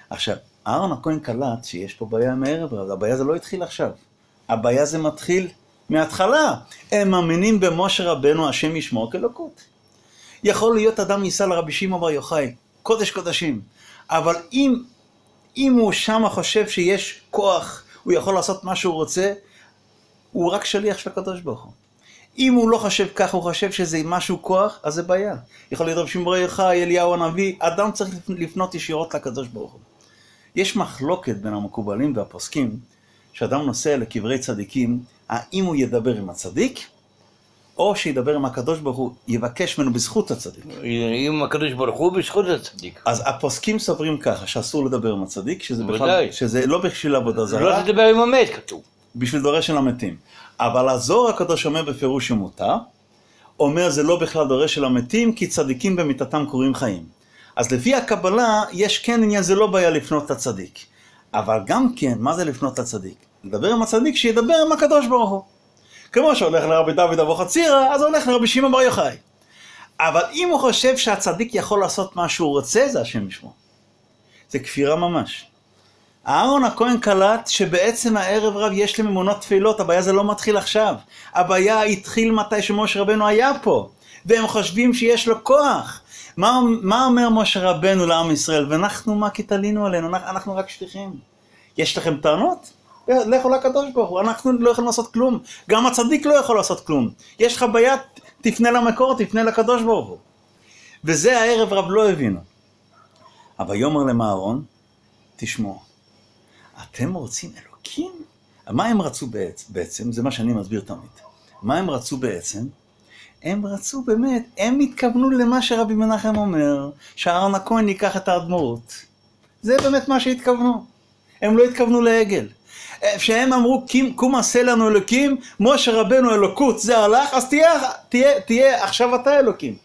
עכשיו, אהרון הכהן קלט שיש פה בעיה מערב רב, הבעיה זה לא התחיל עכשיו. הבעיה זה מתחיל מההתחלה. הם מאמינים במשה רבנו, השם ישמור כאלוקות. יכול להיות אדם נישא לרבי שמעון בר יוחאי, קודש קודשים, אבל אם, אם הוא שמה חושב שיש כוח, הוא יכול לעשות מה שהוא רוצה, הוא רק שליח של הקדוש ברוך הוא. אם הוא לא חושב ככה, הוא חושב שזה משהו כוח, אז זה בעיה. יכול להיות שמעון בר יוחאי, אליהו הנביא, אדם צריך לפנות ישירות לקדוש ברוך הוא. יש מחלוקת בין המקובלים והפוסקים, שאדם נוסע לקברי צדיקים, האם הוא ידבר עם הצדיק, או שידבר עם הקדוש ברוך הוא, יבקש ממנו בזכות הצדיק. אם הקדוש ברוך הוא בזכות הצדיק. אז הפוסקים סוברים ככה, שאסור לדבר עם הצדיק, שזה בכלל. שזה לא בשביל עבודה לא זרה, תדבר עם המת, כתוב. בשביל דורש של המתים. אבל הזוהר הקדוש אומר בפירוש שמותר, אומר זה לא בכלל דורש של המתים, כי צדיקים במיתתם קוראים חיים. אז לפי הקבלה, יש כן עניין, זה לא בעיה לפנות לצדיק. אבל גם כן, מה זה לפנות לצדיק? לדבר עם הצדיק, שידבר עם הקדוש ברוך הוא. כמו שהולך לרבי דוד אבוחצירא, אז הולך לרבי שמעון בר יוחאי. אבל אם הוא חושב שהצדיק יכול לעשות מה שהוא רוצה, זה השם ישמו. זה כפירה ממש. אהרון הכהן קלט שבעצם הערב רב יש להם אמונות תפילות, הבעיה זה לא מתחיל עכשיו. הבעיה התחיל מתי שמשה רבנו היה פה, והם חושבים שיש לו כוח. מה, מה אומר משה רבנו לעם ישראל? ואנחנו, מה כי תלינו עלינו? אנחנו רק שליחים. יש לכם טענות? לכו לקדוש ברוך הוא, אנחנו לא יכולים לעשות כלום. גם הצדיק לא יכול לעשות כלום. יש לך בעיה, תפנה למקור, תפנה לקדוש ברוך הוא. וזה הערב רב לא הבינו. אבל יאמר להם אהרון, תשמעו, אתם רוצים אלוקים? מה הם רצו בעצ- בעצם? זה מה שאני מסביר תמיד. מה הם רצו בעצם? הם רצו באמת, הם התכוונו למה שרבי מנחם אומר, שאהרון הכהן ייקח את האדמו"רות. זה באמת מה שהתכוונו. הם לא התכוונו לעגל. כשהם אמרו, "קים- קום עשה לנו אלוקים, משה רבנו אלוקות, זה הלך, אז תהיה, תהיה, תהיה עכשיו אתה אלוקים.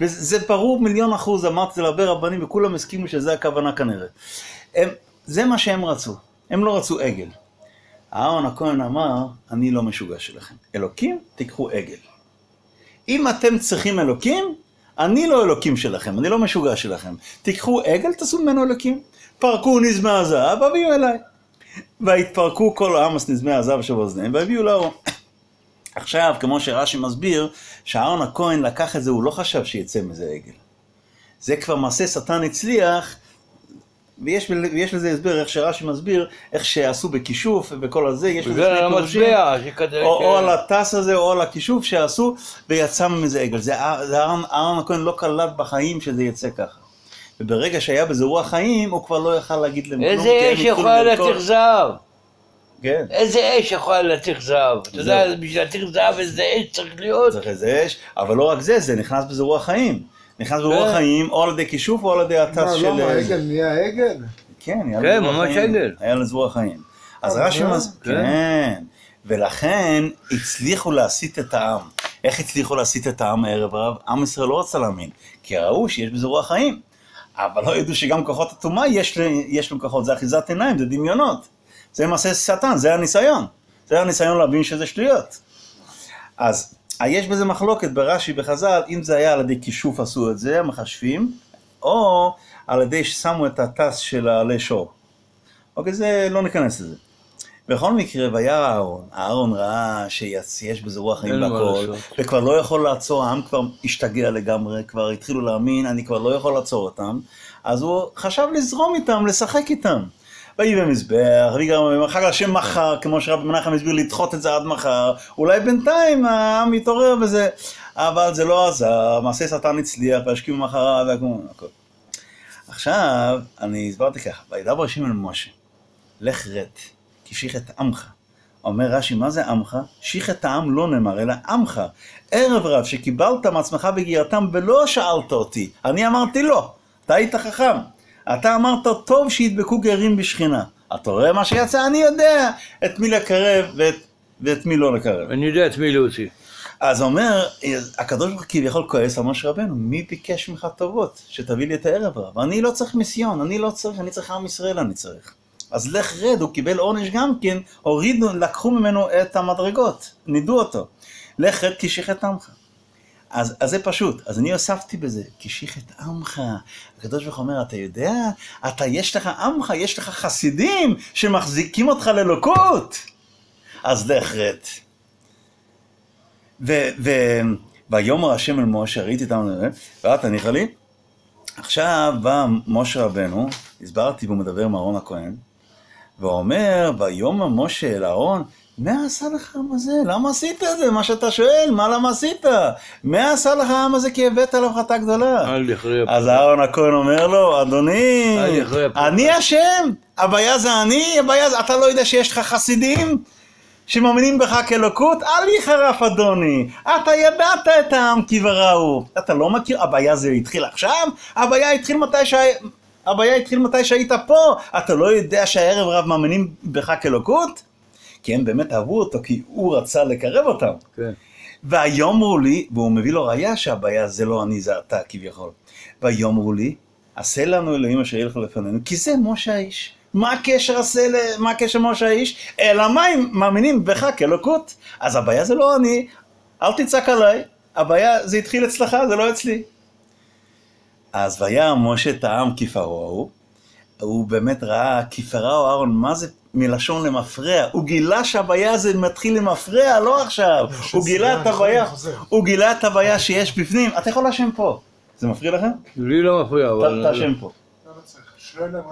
וזה ברור מיליון אחוז, אמרתי זה להרבה רבנים, וכולם הסכימו שזה הכוונה כנראה. הם, זה מה שהם רצו, הם לא רצו עגל. אהרון הכהן אמר, אני לא משוגע שלכם. אלוקים, תיקחו עגל. אם אתם צריכים אלוקים, אני לא אלוקים שלכם, אני לא משוגע שלכם. תיקחו עגל, תעשו ממנו אלוקים. פרקו נזמי הזהב, הביאו אליי. והתפרקו כל העמוס נזמי הזהב שבאוזניהם, והביאו לאור. עכשיו, כמו שרש"י מסביר, שאהרון הכהן לקח את זה, הוא לא חשב שיצא מזה עגל. זה כבר מעשה שטן הצליח, ויש, ויש לזה הסבר, איך שרש"י מסביר, איך שעשו בכישוף ובכל הזה, יש לזה שני פירושים. שכזה... או, או על הטס הזה או על הכישוף שעשו, ויצא מזה עגל. זה אהרון הכהן לא קלט בחיים שזה יצא ככה. וברגע שהיה בזה רוח חיים, הוא כבר לא יכל להגיד להם כלום. איזה אש יכולה. להתיך זהב? כן. איזה אש יכולה להתיך זהב? אתה יודע, בשביל להתיך זהב איזה אש צריך להיות? צריך איזה אש, אבל לא רק זה, זה נכנס בזה רוח חיים. נכנס ברוח כן. חיים, או על ידי כישוף או על ידי הטס מה, של... למה, העגל נהיה עגל? כן, היה כן, לזה רוח ממש חיים. עגל. היה לזה רוח חיים. אז אה, רש"י אה, מס... כן. כן. ולכן הצליחו להסיט את העם. איך הצליחו להסיט את העם הערב רב? עם ישראל לא רצה להאמין, כי ראו שיש בזה רוח חיים. אבל לא ידעו שגם כוחות הטומאה יש, יש לו כוחות, זה אחיזת עיניים, זה דמיונות. זה מעשה שטן, זה הניסיון. זה הניסיון להבין שזה שטויות. אז אה, יש בזה מחלוקת ברש"י בחז"ל, אם זה היה על ידי כישוף עשו את זה, המחשבים, או על ידי ששמו את הטס של העלי שור. אוקיי, זה, לא ניכנס לזה. בכל מקרה, והיה אהרון, אהרון ראה שיש בזה רוח חיים והכל. וכבר לא יכול לעצור, העם כבר השתגע לגמרי, כבר התחילו להאמין, אני כבר לא יכול לעצור אותם, אז הוא חשב לזרום איתם, לשחק איתם. ויהי במזבח, כך השם מחר, כמו שרבי מנחם הסביר, לדחות את זה עד מחר, אולי בינתיים העם יתעורר בזה, אבל זה לא עזר, מעשה שטן הצליח, והשקיעו מחריו והכל. עכשיו, אני הסברתי ככה, וידבר השם אל משה, לך רד, כי שיח את עמך. אומר רש"י, מה זה עמך? שיח את העם לא נאמר, אלא עמך. ערב רב שקיבלת מעצמך בגירתם ולא שאלת אותי, אני אמרתי לא, אתה היית חכם. אתה אמרת, טוב שידבקו גרים בשכינה. אתה רואה מה שיצא? אני יודע את מי לקרב ואת, ואת מי לא לקרב. אני יודע את מי להוציא. אז אומר, הקדוש ברוך הוא כביכול כועס על משה רבנו, מי ביקש ממך טובות? שתביא לי את הערב רב. אני לא צריך מיסיון, אני לא צריך, אני צריך עם ישראל אני צריך. אז לך רד, הוא קיבל עונש גם כן, הורידו, לקחו ממנו את המדרגות, נידו אותו. לך רד כי שיחת עמך. אז, אז זה פשוט, אז אני הוספתי בזה, כי שיחת עמך. הקדוש ברוך אומר, אתה יודע, אתה, יש לך עמך, יש לך חסידים שמחזיקים אותך לאלוקות. אז לך רד. ויאמר השם אל משה, ראיתי את העם, ואתה ניחא לי? עכשיו בא משה רבנו, הסברתי והוא מדבר עם אהרון הכהן, ואומר, ויאמר משה אל אהרון, מה עשה לך העם הזה? למה עשית את זה? מה שאתה שואל, מה למה עשית? מה עשה לך העם הזה כי הבאת עליו חטא גדולה? אל יכריע אז אהרון הכהן אומר לו, אדוני, פה. אני אשם, הבעיה זה אני, הבעיה זה, אתה לא יודע שיש לך חסידים? שמאמינים בך כאלוקות, אל יחרף אדוני, אתה ידעת את העם כי בראו, אתה לא מכיר, הבעיה זה התחיל עכשיו, הבעיה התחיל מתי שה... הבעיה התחיל מתי שהיית פה, אתה לא יודע שהערב רב מאמינים בך כאלוקות? כי הם באמת אהבו אותו, כי הוא רצה לקרב אותם. כן. ויאמרו לי, והוא מביא לו ראיה שהבעיה זה לא אני, זה אתה כביכול. ויאמרו לי, עשה לנו אלוהים אשר ילכו לפנינו, כי זה משה האיש. מה הקשר עשה, ל- מה הקשר משה האיש? אלא מה הם מאמינים בך כאלוקות? אז הבעיה זה לא אני, אל תצעק עליי, הבעיה זה התחיל אצלך, זה לא אצלי. אז וירא משה את העם כפרעו, הוא באמת ראה כפרעו אהרון, מה זה מלשון למפרע? הוא גילה שהבעיה זה מתחיל למפרע, לא עכשיו. הוא גילה את הבעיה, הוא גילה את הבעיה שיש בפנים. אתה יכול לשם פה. זה מפריע לכם? לי לא מפריע, אבל... ת- תשם פה.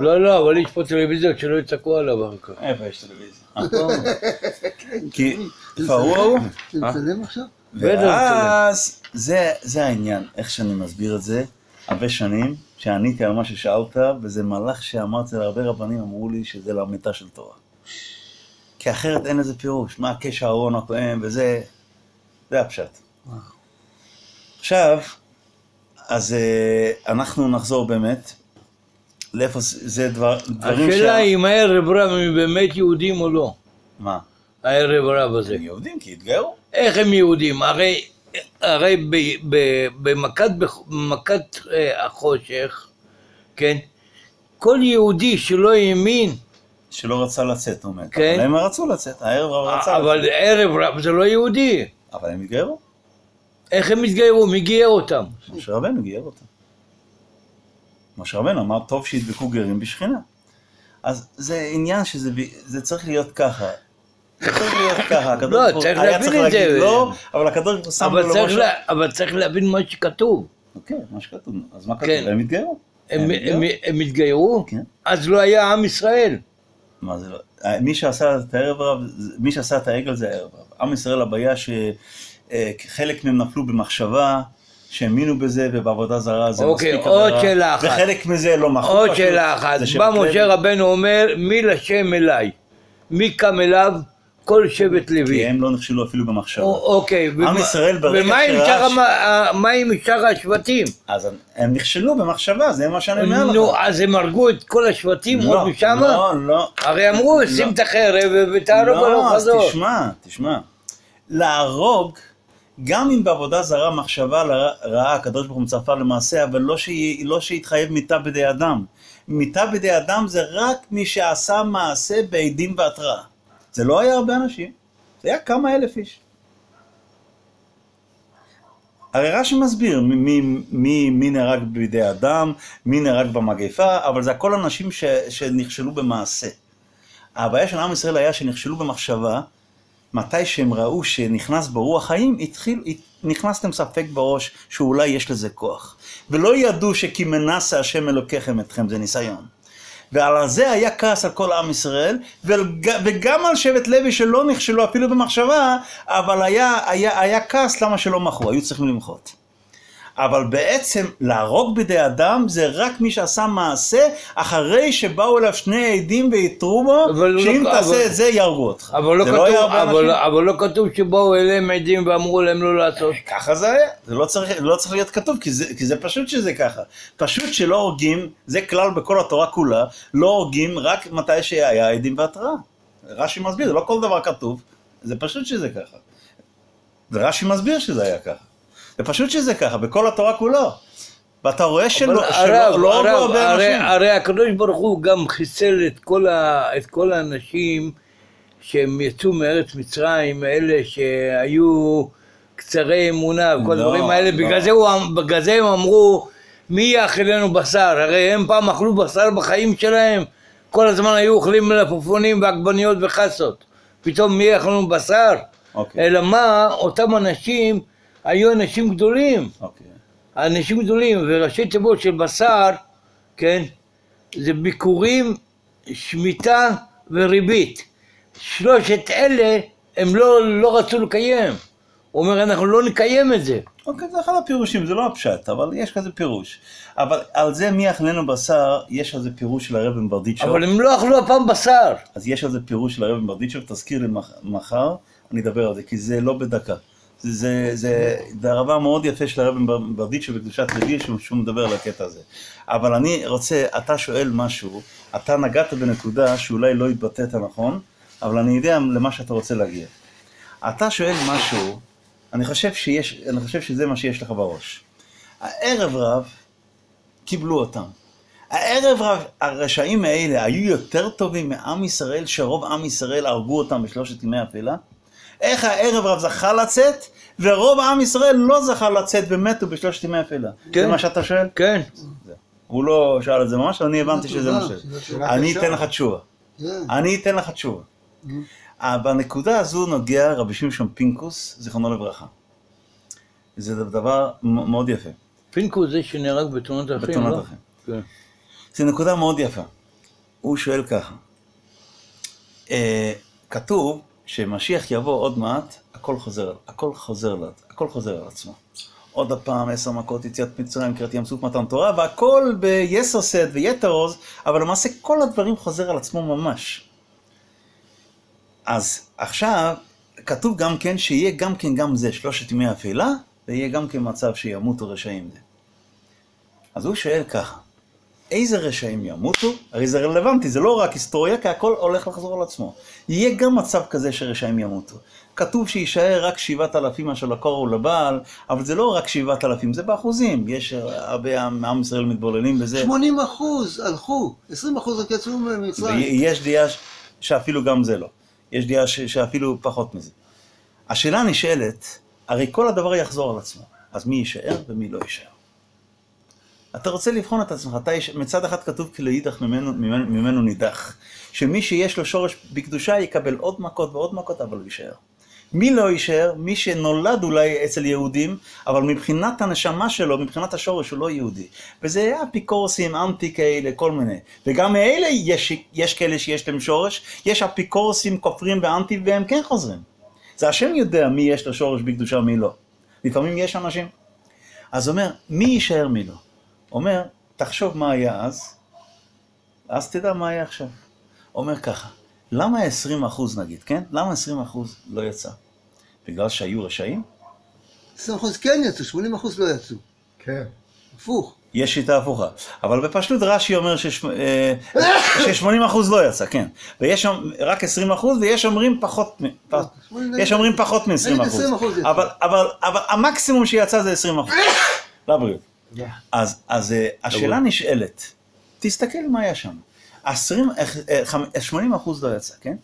לא, לא, אבל יש פה טלוויזיה, שלא יצעקו עליו אחר כך. איפה יש טלוויזיה? כי פרעו, אתה מצלם עכשיו? ואז זה, זה העניין, איך שאני מסביר את זה, הרבה שנים, שעניתי על מה ששאלת, וזה מהלך שאמרתי להרבה רבנים, אמרו לי שזה לאמיתה של תורה. כי אחרת אין לזה פירוש, מה הקשר אהרון הכהן וזה, זה הפשט. עכשיו, אז אה, אנחנו נחזור באמת, לאיפה זה דבר, דברים השאלה אם הערב רב הם באמת יהודים או לא. מה? הערב רב הזה. הם יהודים כי התגיירו? איך הם יהודים? הרי, הרי ב, ב, במכת, במכת אה, החושך, כן, כל יהודי שלא האמין, שלא רצה לצאת, הוא אומר. כן. אבל הם רצו לצאת, הערב רב רצה אבל לצאת. ערב רב זה לא יהודי. אבל הם התגיירו. איך הם התגיירו? מי גייר אותם? משה רבנו גייר אותם. משה רבנו אמר, טוב שידבקו גרים בשכינה. אז זה עניין שזה זה צריך להיות ככה. להיות ככה, לא, צריך להבין את זה. לא, אבל הקדוש ברוך הוא שם לו. לה, אבל צריך להבין מה שכתוב. אוקיי, מה שכתוב. אז מה כן. כתוב? הם התגיירו. הם, התגיירו. הם התגיירו? כן. אז לא היה עם ישראל. מה זה לא? אה, מי שעשה את הערב רב, מי שעשה את העגל זה הערב רב. עם ישראל הבעיה שחלק מהם נפלו במחשבה, שהאמינו בזה ובעבודה זרה זה אוקיי, מספיק עוד עבירה, שאלה אחת. וחלק מזה לא מחו עוד פשוט, שאלה אחת, בא משה רבנו אומר, מי לשם אליי? מי קם אליו? כל שבט כי לוי. הם לא נכשלו אפילו במחשבה. או- אוקיי, ומה- ישראל ברגע ומה עם שראה שאר ש- המ- ה- מה עם שאר השבטים? אז הם נכשלו במחשבה, זה מה שאני אומר לך. נו, אז הם הרגו את כל השבטים לא, עוד משם? לא, לא. הרי אמרו, לא. שים את החרב ותהרוג לא, הלוך אז חזור. תשמע, תשמע. להרוג, גם אם בעבודה זרה מחשבה רעה, הקדוש ברוך הוא מצרפה למעשה, אבל לא, שי, לא שיתחייב מיתה בידי אדם. מיתה בידי אדם זה רק מי שעשה מעשה בעדים והתראה. זה לא היה הרבה אנשים, זה היה כמה אלף איש. הרי רש"י מסביר מי, מי, מי, נהרג בידי אדם, מי נהרג במגפה, אבל זה הכל אנשים ש, שנכשלו במעשה. הבעיה של עם ישראל היה שנכשלו במחשבה, מתי שהם ראו שנכנס ברוח חיים, התחיל, נכנסתם ספק בראש שאולי יש לזה כוח. ולא ידעו שכי מנסה השם אלוקיכם אתכם, זה ניסיון. ועל זה היה כעס על כל עם ישראל, וגם על שבט לוי שלא נכשלו אפילו במחשבה, אבל היה, היה, היה כעס למה שלא מחו, היו צריכים למחות. אבל בעצם להרוג בידי אדם זה רק מי שעשה מעשה אחרי שבאו אליו שני עדים ויתרו בו, הוא שאם לא- תעשה אבל- את זה יהרגו אותך. אבל לא זה כתוב, הרבה אבל. אבל לא כתוב שבאו אליהם עדים ואמרו להם לא לעשות. ככה זה היה, זה לא צריך, לא צריך להיות כתוב, כי זה, כי זה פשוט שזה ככה. פשוט שלא הורגים, זה כלל בכל התורה כולה, לא הורגים רק מתי שהיה עדים והתראה. רש"י מסביר, זה לא כל דבר כתוב, זה פשוט שזה ככה. ורש"י מסביר שזה היה ככה. זה פשוט שזה ככה, בכל התורה כולו. ואתה רואה שלא, אבל שלא הרב, לא הרב, הרבה הרי, אנשים. הרי הקדוש ברוך הוא גם חיסל את כל, ה, את כל האנשים שהם יצאו מארץ מצרים, אלה שהיו קצרי אמונה וכל לא, הדברים האלה, לא. בגלל, זה הוא, אמ- בגלל זה הם אמרו מי יאכילנו בשר, הרי הם פעם אכלו בשר בחיים שלהם, כל הזמן היו אוכלים מלפפונים ועגבניות וחסות, פתאום מי יאכלנו בשר? אוקיי. אלא מה, אותם אנשים היו אנשים גדולים. אוקיי. אנשים גדולים וראשי תיבות של בשר, כן, זה ביקורים, שמיטה וריבית. שלושת אלה הם לא, לא רצו לקיים. הוא אומר, אנחנו לא נקיים את זה. אוקיי, זה אחד הפירושים, זה לא הפשט, אבל יש כזה פירוש. אבל על זה מי יאכלנו בשר, יש על זה פירוש של הרב מברדיצ'וב. אבל הם לא אכלו הפעם בשר. אז יש על זה פירוש של הרב מברדיצ'וב, תזכיר לי מח- מחר, אני אדבר על זה, כי זה לא בדקה. זה, זה, זה דבר מאוד יפה של הרב מברדיצ'וב בקדושת לוי, שהוא, מדבר על הקטע הזה. אבל אני רוצה, אתה שואל משהו, אתה נגעת בנקודה שאולי לא התבטאת נכון, אבל אני יודע למה שאתה רוצה להגיע. אתה שואל משהו, אני חושב, שיש, אני חושב שזה מה שיש לך בראש. הערב רב קיבלו אותם. הערב רב, הרשעים האלה היו יותר טובים מעם ישראל, שרוב עם ישראל הרגו אותם בשלושת ימי אפלה? איך הערב רב זכה לצאת, ורוב עם ישראל לא זכה לצאת ומתו בשלושת ימי אפלה? כן. זה מה שאתה שואל? כן. הוא לא שאל את זה ממש, אני הבנתי שזה מה ש... זו שאלה אני. אתן לך תשובה. כן. אני אתן לך תשובה. אה, בנקודה הזו נוגע רבי שמשון פינקוס, זיכרונו לברכה. זה דבר מאוד יפה, פינקו זה שנהרג בתאונת דרכים, בתאונת לא? דרכים. כן. זו נקודה מאוד יפה. הוא שואל ככה, אה, כתוב שמשיח יבוא עוד מעט, הכל חוזר, הכל חוזר, הכל חוזר על עצמו. עוד הפעם עשר מכות יציאת מצרים, קריאת ים סוף מתן תורה, והכל ביסר סד ויתר עוז, אבל למעשה כל הדברים חוזר על עצמו ממש. אז עכשיו, כתוב גם כן שיהיה גם כן גם זה, שלושת ימי אפלה, ויהיה גם כן מצב שימותו רשעים זה. אז הוא שואל ככה, איזה רשעים ימותו? הרי זה רלוונטי, זה לא רק היסטוריה, כי הכל הולך לחזור על עצמו. יהיה גם מצב כזה שרשעים ימותו. כתוב שיישאר רק שבעת אלפים אשר לקור ולבעל, אבל זה לא רק שבעת אלפים, זה באחוזים. יש הרבה עם עם ישראל מתבוללים בזה. 80 אחוז הלכו, 20 אחוז רק יצאו ממצרים. ויש דעה שאפילו גם זה לא. יש דעה שאפילו פחות מזה. השאלה נשאלת, הרי כל הדבר יחזור על עצמו. אז מי יישאר ומי לא יישאר? אתה רוצה לבחון את עצמך, אתה יש, מצד אחד כתוב כי לא ממנו, ממנו, ממנו נידח. שמי שיש לו שורש בקדושה יקבל עוד מכות ועוד מכות, אבל הוא יישאר. מי לא יישאר? מי שנולד אולי אצל יהודים, אבל מבחינת הנשמה שלו, מבחינת השורש, הוא לא יהודי. וזה אפיקורסים, אנטי כאלה, כל מיני. וגם מאלה יש, יש כאלה שיש להם שורש, יש אפיקורסים, כופרים ואנטי, והם כן חוזרים. זה השם יודע מי יש לו שורש בקדושה ומי לא. לפעמים יש אנשים. אז אומר, מי יישאר מי לא? אומר, תחשוב מה היה אז, אז תדע מה היה עכשיו. אומר ככה, למה 20 אחוז נגיד, כן? למה 20 אחוז לא יצא? בגלל שהיו רשעים? 20 אחוז כן יצאו, 80 אחוז לא יצאו. כן. הפוך. יש שיטה הפוכה. אבל בפשטות רש"י אומר ש-80 אחוז לא יצא, כן. ויש שם רק 20 אחוז, ויש אומרים פחות, מ- פ- יש אומרים פחות מ-20 נגיד אחוז. 20% יצא. אבל, אבל, אבל המקסימום שיצא זה 20 אחוז. לבריאות. אז, אז אה, השאלה נשאלת, תסתכל מה היה שם. 20, אה, חמ- 80 אחוז לא יצא, כן?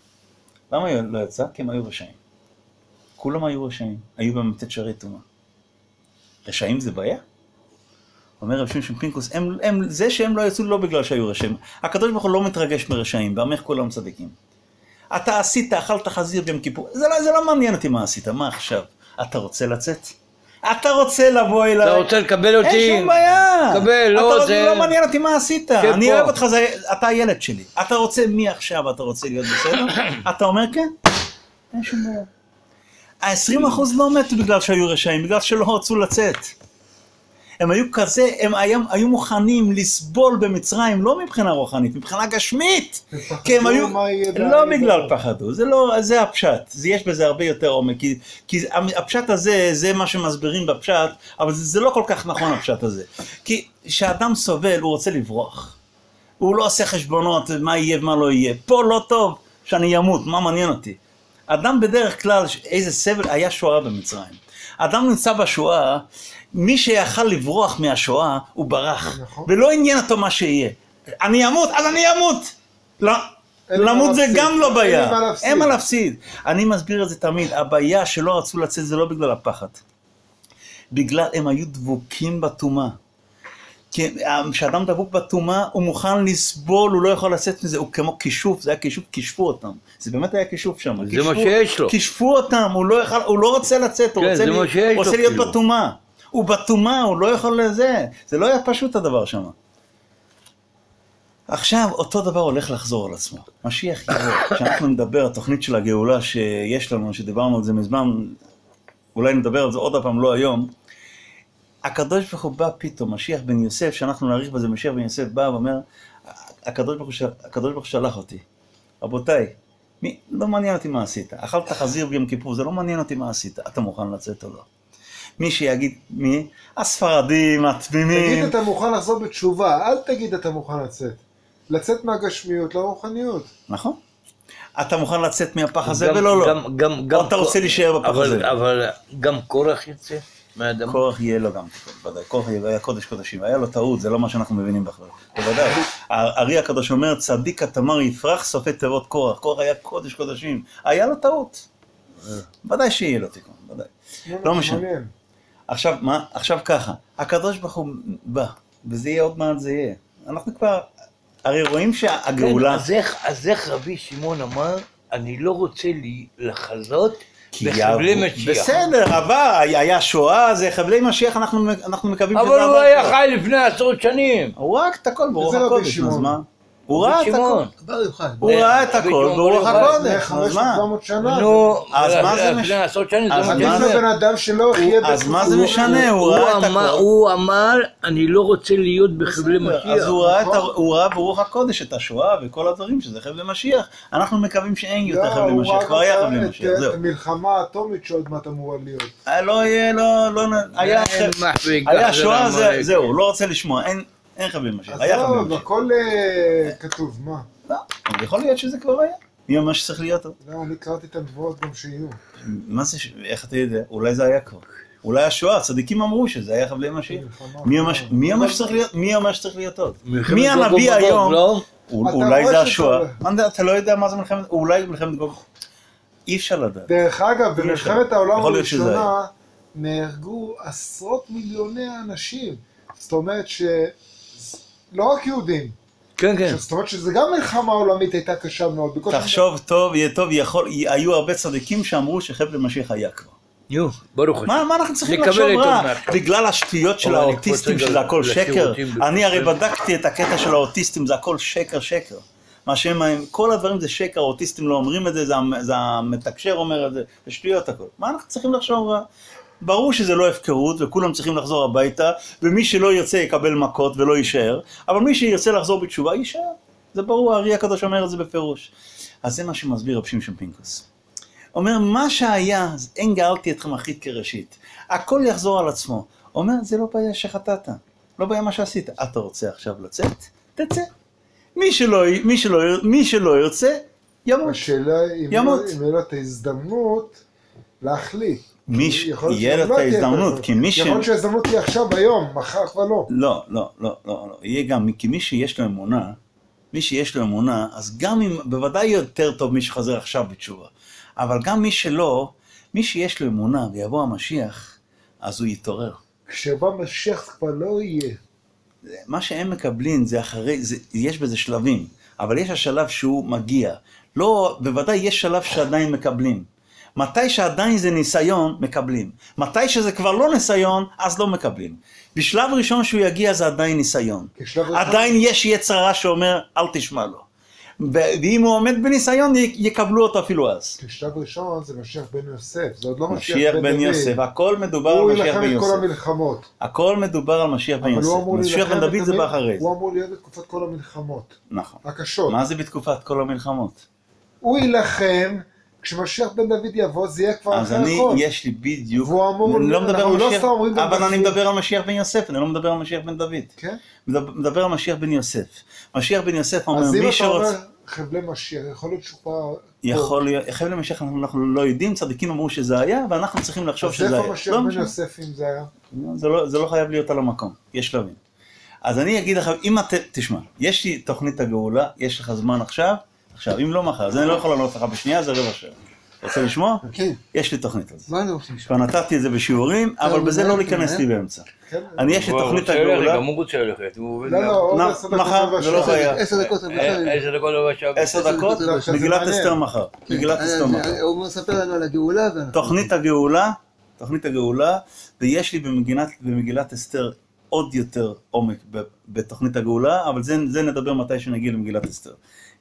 למה לא יצא? כי הם היו רשעים. כולם היו רשעים, היו במ"ט שערי טומאה. רשעים זה בעיה? אומר רב שמשון פינקוס, הם, הם, זה שהם לא יצאו לא בגלל שהיו רשעים. הקדוש ברוך הוא לא מתרגש מרשעים, בעמך כולם צדיקים. אתה עשית, אכלת חזיר ביום כיפור, זה לא, זה לא מעניין אותי מה עשית, מה עכשיו? אתה רוצה לצאת? אתה רוצה לבוא אליי? אתה רוצה לקבל אותי? אין שום בעיה. קבל, לא, אתה זה- לא מעניין אותי מה עשית. כן, אני. אוהב אותך, זה- אתה הילד שלי. אתה רוצה, מעכשיו אתה רוצה להיות בסדר? אתה אומר כן? אין שום בעיה. ה-20% לא מתו בגלל שהיו רשעים, בגלל שלא רצו לצאת. הם היו כזה, הם היו, היו מוכנים לסבול במצרים, לא מבחינה רוחנית, מבחינה גשמית. כי הם היו, לא. בגלל פחדו, זה לא, זה הפשט, זה יש בזה הרבה יותר עומק, כי, כי הפשט הזה, זה מה שמסבירים בפשט, אבל זה, זה לא כל כך נכון הפשט הזה. כי כשאדם סובל, הוא רוצה לברוח. הוא לא עושה חשבונות, מה יהיה ומה לא יהיה. פה לא טוב שאני אמות, מה מעניין אותי? אדם בדרך כלל, איזה סבל, היה שואה במצרים. אדם נמצא בשואה, מי שיכל לברוח מהשואה, הוא ברח. נכון. ולא עניין אותו מה שיהיה. אני אמות, אז אני אמות! לא, למות זה להפסיד. גם לא בעיה. אין מה להפסיד. אני מסביר את זה תמיד, הבעיה שלא רצו לצאת זה לא בגלל הפחד. בגלל הם היו דבוקים בטומאה. כי כשאדם דבוק בטומאה, הוא מוכן לסבול, הוא לא יכול לצאת מזה, הוא כמו כישוף, זה היה כישוף, כישפו אותם. זה באמת היה כישוף שם. זה כישפו- מה שיש לו. כישפו אותם, הוא לא, יכול, הוא לא רוצה לצאת, הוא כן, רוצה, זה לי- רוצה להיות כאילו. בטומאה. הוא בטומאה, הוא לא יכול לזה. זה לא היה פשוט הדבר שם. עכשיו, אותו דבר הולך לחזור על עצמו. משיח יבוא, כשאנחנו נדבר, התוכנית של הגאולה שיש לנו, שדיברנו על זה מזמן, אולי נדבר על זה עוד פעם, לא היום. הקדוש ברוך הוא בא פתאום, משיח בן יוסף, שאנחנו נעריך בזה, משיח בן יוסף בא ואומר, הקדוש ברוך הוא, שלח אותי. רבותיי, מי, לא מעניין אותי מה עשית. אכלת חזיר ביום כיפור, זה לא מעניין אותי מה עשית. אתה מוכן לצאת או לא? מי שיגיד, מי? הספרדים, התמימים. תגיד אתה מוכן לחזור בתשובה, אל תגיד אתה מוכן לצאת. לצאת מהגשמיות לרוחניות. נכון. אתה מוכן לצאת מהפח הזה גם- ולא לא. גם- גם- גם או אתה רוצה להישאר בפח אבל- הזה. אבל גם קורח יצא מהאדמה. קורח יהיה לו גם תיקון, ודאי. קורח היה קודש קודשים, היה לו טעות, זה לא מה שאנחנו מבינים בכלל. בוודאי. הארי הקדוש אומר, צדיק התמר יפרח סופי תיבות קורח. קורח היה קודש קודשים. היה לו טעות. ודאי שיהיה לו תיקון, ודאי. לא משנה. עכשיו, מה? עכשיו ככה, הקדוש ברוך הוא בא, וזה יהיה עוד מעט זה יהיה. אנחנו כבר, הרי רואים כן, שהגאולה... אז איך- אז איך רבי שמעון אמר, אני לא רוצה לי לחזות כי בחבלי משיח. בסדר, עבר, היה שואה, זה חבלי משיח, אנחנו, אנחנו מקווים אבל הוא עבר היה. חי לפני עשרות שנים. הוא ראה את הכל וזה רבי הקודש, אז. מה? הוא ראה את הכל. הוא ראה את הכל ברוח. הקודש, אז מה? 500-700 שנה. נו, אז מה זה מש- לפני עשרות שנים, אז זה מה זה- שאני אומר. לבן אדם שלא יחיה אז מה זה הוא- משנה? הוא ראה את הכל. הוא אמר, אני לא רוצה להיות בחבלי משיח. אז הוא ראה. נכון. הוא ראה ברוח הקודש את השואה וכל הדברים שזה חבלי משיח. אנחנו מקווים שאין יותר לא, חבלי משיח, כבר היה חבלי משיח, זהו. המלחמה האטומית שעוד מעט אמורה להיות. אה, לא יהיה, לא, לא, היה, שואה, זה- עמלק. זהו, לא רוצה לשמוע, אין, חבלי משיח, היה חבלי עזוב, משיח. הכל אה, כתוב, מה? לא, אבל יכול להיות שזה כבר היה. מי אומר שצריך להיות? לא, אני קראתי את הנבואות גם שיהיו. מה זה, ש- איך אתה יודע? אולי זה היה כבר. אולי השואה, הצדיקים אמרו שזה היה חבלי משיח. מלחמה. מי אומר ש- מי אומר שצריך להיות? מי אומר שצריך להיות עוד? מי הנביא היום? לא? אולי זה השואה. אתה לא יודע מה זה מלחמת, אולי מלחמת גוג. אי אפשר לדעת. דרך אגב. במלחמת העולם הראשונה נהרגו עשרות מיליוני אנשים. זאת אומרת ש... לא רק יהודים. כן, כן. זאת אומרת שזה גם מלחמה עולמית הייתה קשה מאוד. תחשוב טוב, יהיה טוב, יכול, היו הרבה צדיקים שאמרו שחבל משיח היה כבר. נו, ברוך השם. מה, מה אנחנו צריכים לחשוב רע? בגלל השטויות של האוטיסטים שזה הכל שקר? אני הרי. בדקתי את הקטע של האוטיסטים, זה הכל שקר שקר. מה שהם, כל הדברים זה שקר, האוטיסטים לא אומרים את זה, זה, זה המתקשר אומר את זה, זה שטויות הכל. מה אנחנו צריכים לחשוב רע? ברור שזה לא הפקרות וכולם צריכים לחזור הביתה, ומי שלא ירצה יקבל מכות ולא יישאר, אבל מי שירצה לחזור בתשובה יישאר. זה ברור, הארי הקדוש אומר את זה בפירוש. אז זה מה שמסביר רב שמשון פינקוס. אומר, מה שהיה, אין גאלתי אתכם אחרית כראשית. הכל יחזור על עצמו. אומר, זה לא בעיה שחטאת, לא בעיה מה שעשית. אתה רוצה עכשיו לצאת? תצא. מי שלא, מי שלא, מי שלא ירצה, ימות. השאלה אם ימות. לא- אם יהיה לו את ההזדמנות להחליט. מי כי ש- יכול להיות יהיה שגם לו לא את ההזדמנות. כי מי ש- יכול להיות שההזדמנות היא עכשיו, היום, מחר כבר לא. לא, לא, לא, לא, לא. יהיה גם, כי מי שיש לו אמונה, מי שיש לו אמונה, אז גם אם, בוודאי יותר טוב מי שחוזר עכשיו בתשובה. אבל גם מי שלא, מי שיש לו אמונה ויבוא המשיח, אז הוא יתעורר. כשבא משיח כבר לא יהיה. מה שהם מקבלים זה אחרי, זה, יש בזה שלבים, אבל יש השלב שהוא מגיע. לא, בוודאי יש שלב שעדיין מקבלים. מתי שעדיין זה ניסיון, מקבלים. מתי שזה כבר לא ניסיון, אז לא מקבלים. בשלב ראשון שהוא יגיע זה עדיין ניסיון. ראשון- עדיין יש יצר רע שאומר, אל תשמע לו. ואם הוא עומד בניסיון, יקבלו אותו אפילו אז. כשלב ראשון זה משיח בן יוסף, זה עוד לא משיח משיח בן בן. יוסף, הכל מדובר הוא על משיח יילחם בן את כל יוסף. המלחמות. הכל מדובר על משיח בן הוא יוסף. משיח בן דוד זה המ- בא אחרי זה. הוא אמור להיות בתקופת כל המלחמות. נכון. הקשות. מה זה בתקופת כל המלחמות? הוא יילחם, כשמשיח בן דוד יבוא זה יהיה כבר אז אחרי אני, הכל. יש לי בדיוק, והוא אמור- אני לא מדבר על לא משיח, אומרים אבל אני בן מדבר על משיח בן יוסף, אני לא מדבר על משיח בן דוד. כן? מדבר, מדבר על משיח בן יוסף. משיח בן יוסף אומר, אז אם מי אתה שרוצה, אומר חבלי משיח, יכול להיות שהוא כבר... יכול להיות, חבל למשיח אנחנו, לא יודעים, צדיקים אמרו שזה היה, ואנחנו צריכים לחשוב אז שזה היה. איפה משיח לא בן. יוסף אם זה היה? זה לא, זה לא חייב להיות על המקום, יש שלבים. אז אני אגיד לך, אם אתה, תשמע, יש לי תוכנית הגאולה, יש לך זמן עכשיו, עכשיו, אם לא מחר, אז אני לא יכול לענות לך בשנייה, זה רבע שעה. רוצה לשמוע? כן, יש לי תוכנית על זה. מה אני רוצה לשמוע? כבר נתתי את זה בשיעורים, אבל טוב, בזה לא כן, להיכנס אה? לי באמצע. כן? אני, יש לי הוא תוכנית רוצה ללכת, הגאולה, גם הוא רוצה ללכת. הוא עובד לא. לא, מחר, זה לא. חייב. עשר דקות, אבל אה. עשר דקות רבע שעה. עשר עשר דקות, מגילת. אסתר מחר. כן, מגילת אה, אסתר זה- מחר. הוא מספר לנו על הגאולה. תוכנית הגאולה, תוכנית הגאולה, ויש לי במגילת אסתר עוד יותר עומק בתוכנית הגאולה, אבל זה, זה נדבר מתי שנגיע למגילת אסתר.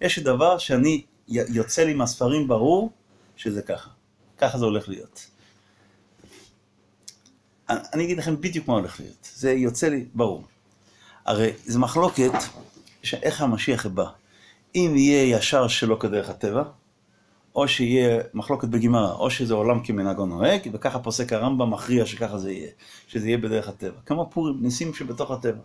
יש דבר שאני, יוצא לי מהספרים ברור שזה ככה. ככה זה הולך להיות. אני, אגיד לכם בדיוק מה הולך להיות. זה יוצא לי ברור. הרי זו מחלוקת שאיך המשיח בא. אם יהיה ישר שלא כדרך הטבע, או שיהיה מחלוקת בגמרא, או שזה עולם כמנהגו נוהג, וככה פוסק הרמב"ם מכריע שככה זה יהיה, שזה יהיה בדרך הטבע. כמו פורים, ניסים שבתוך הטבע.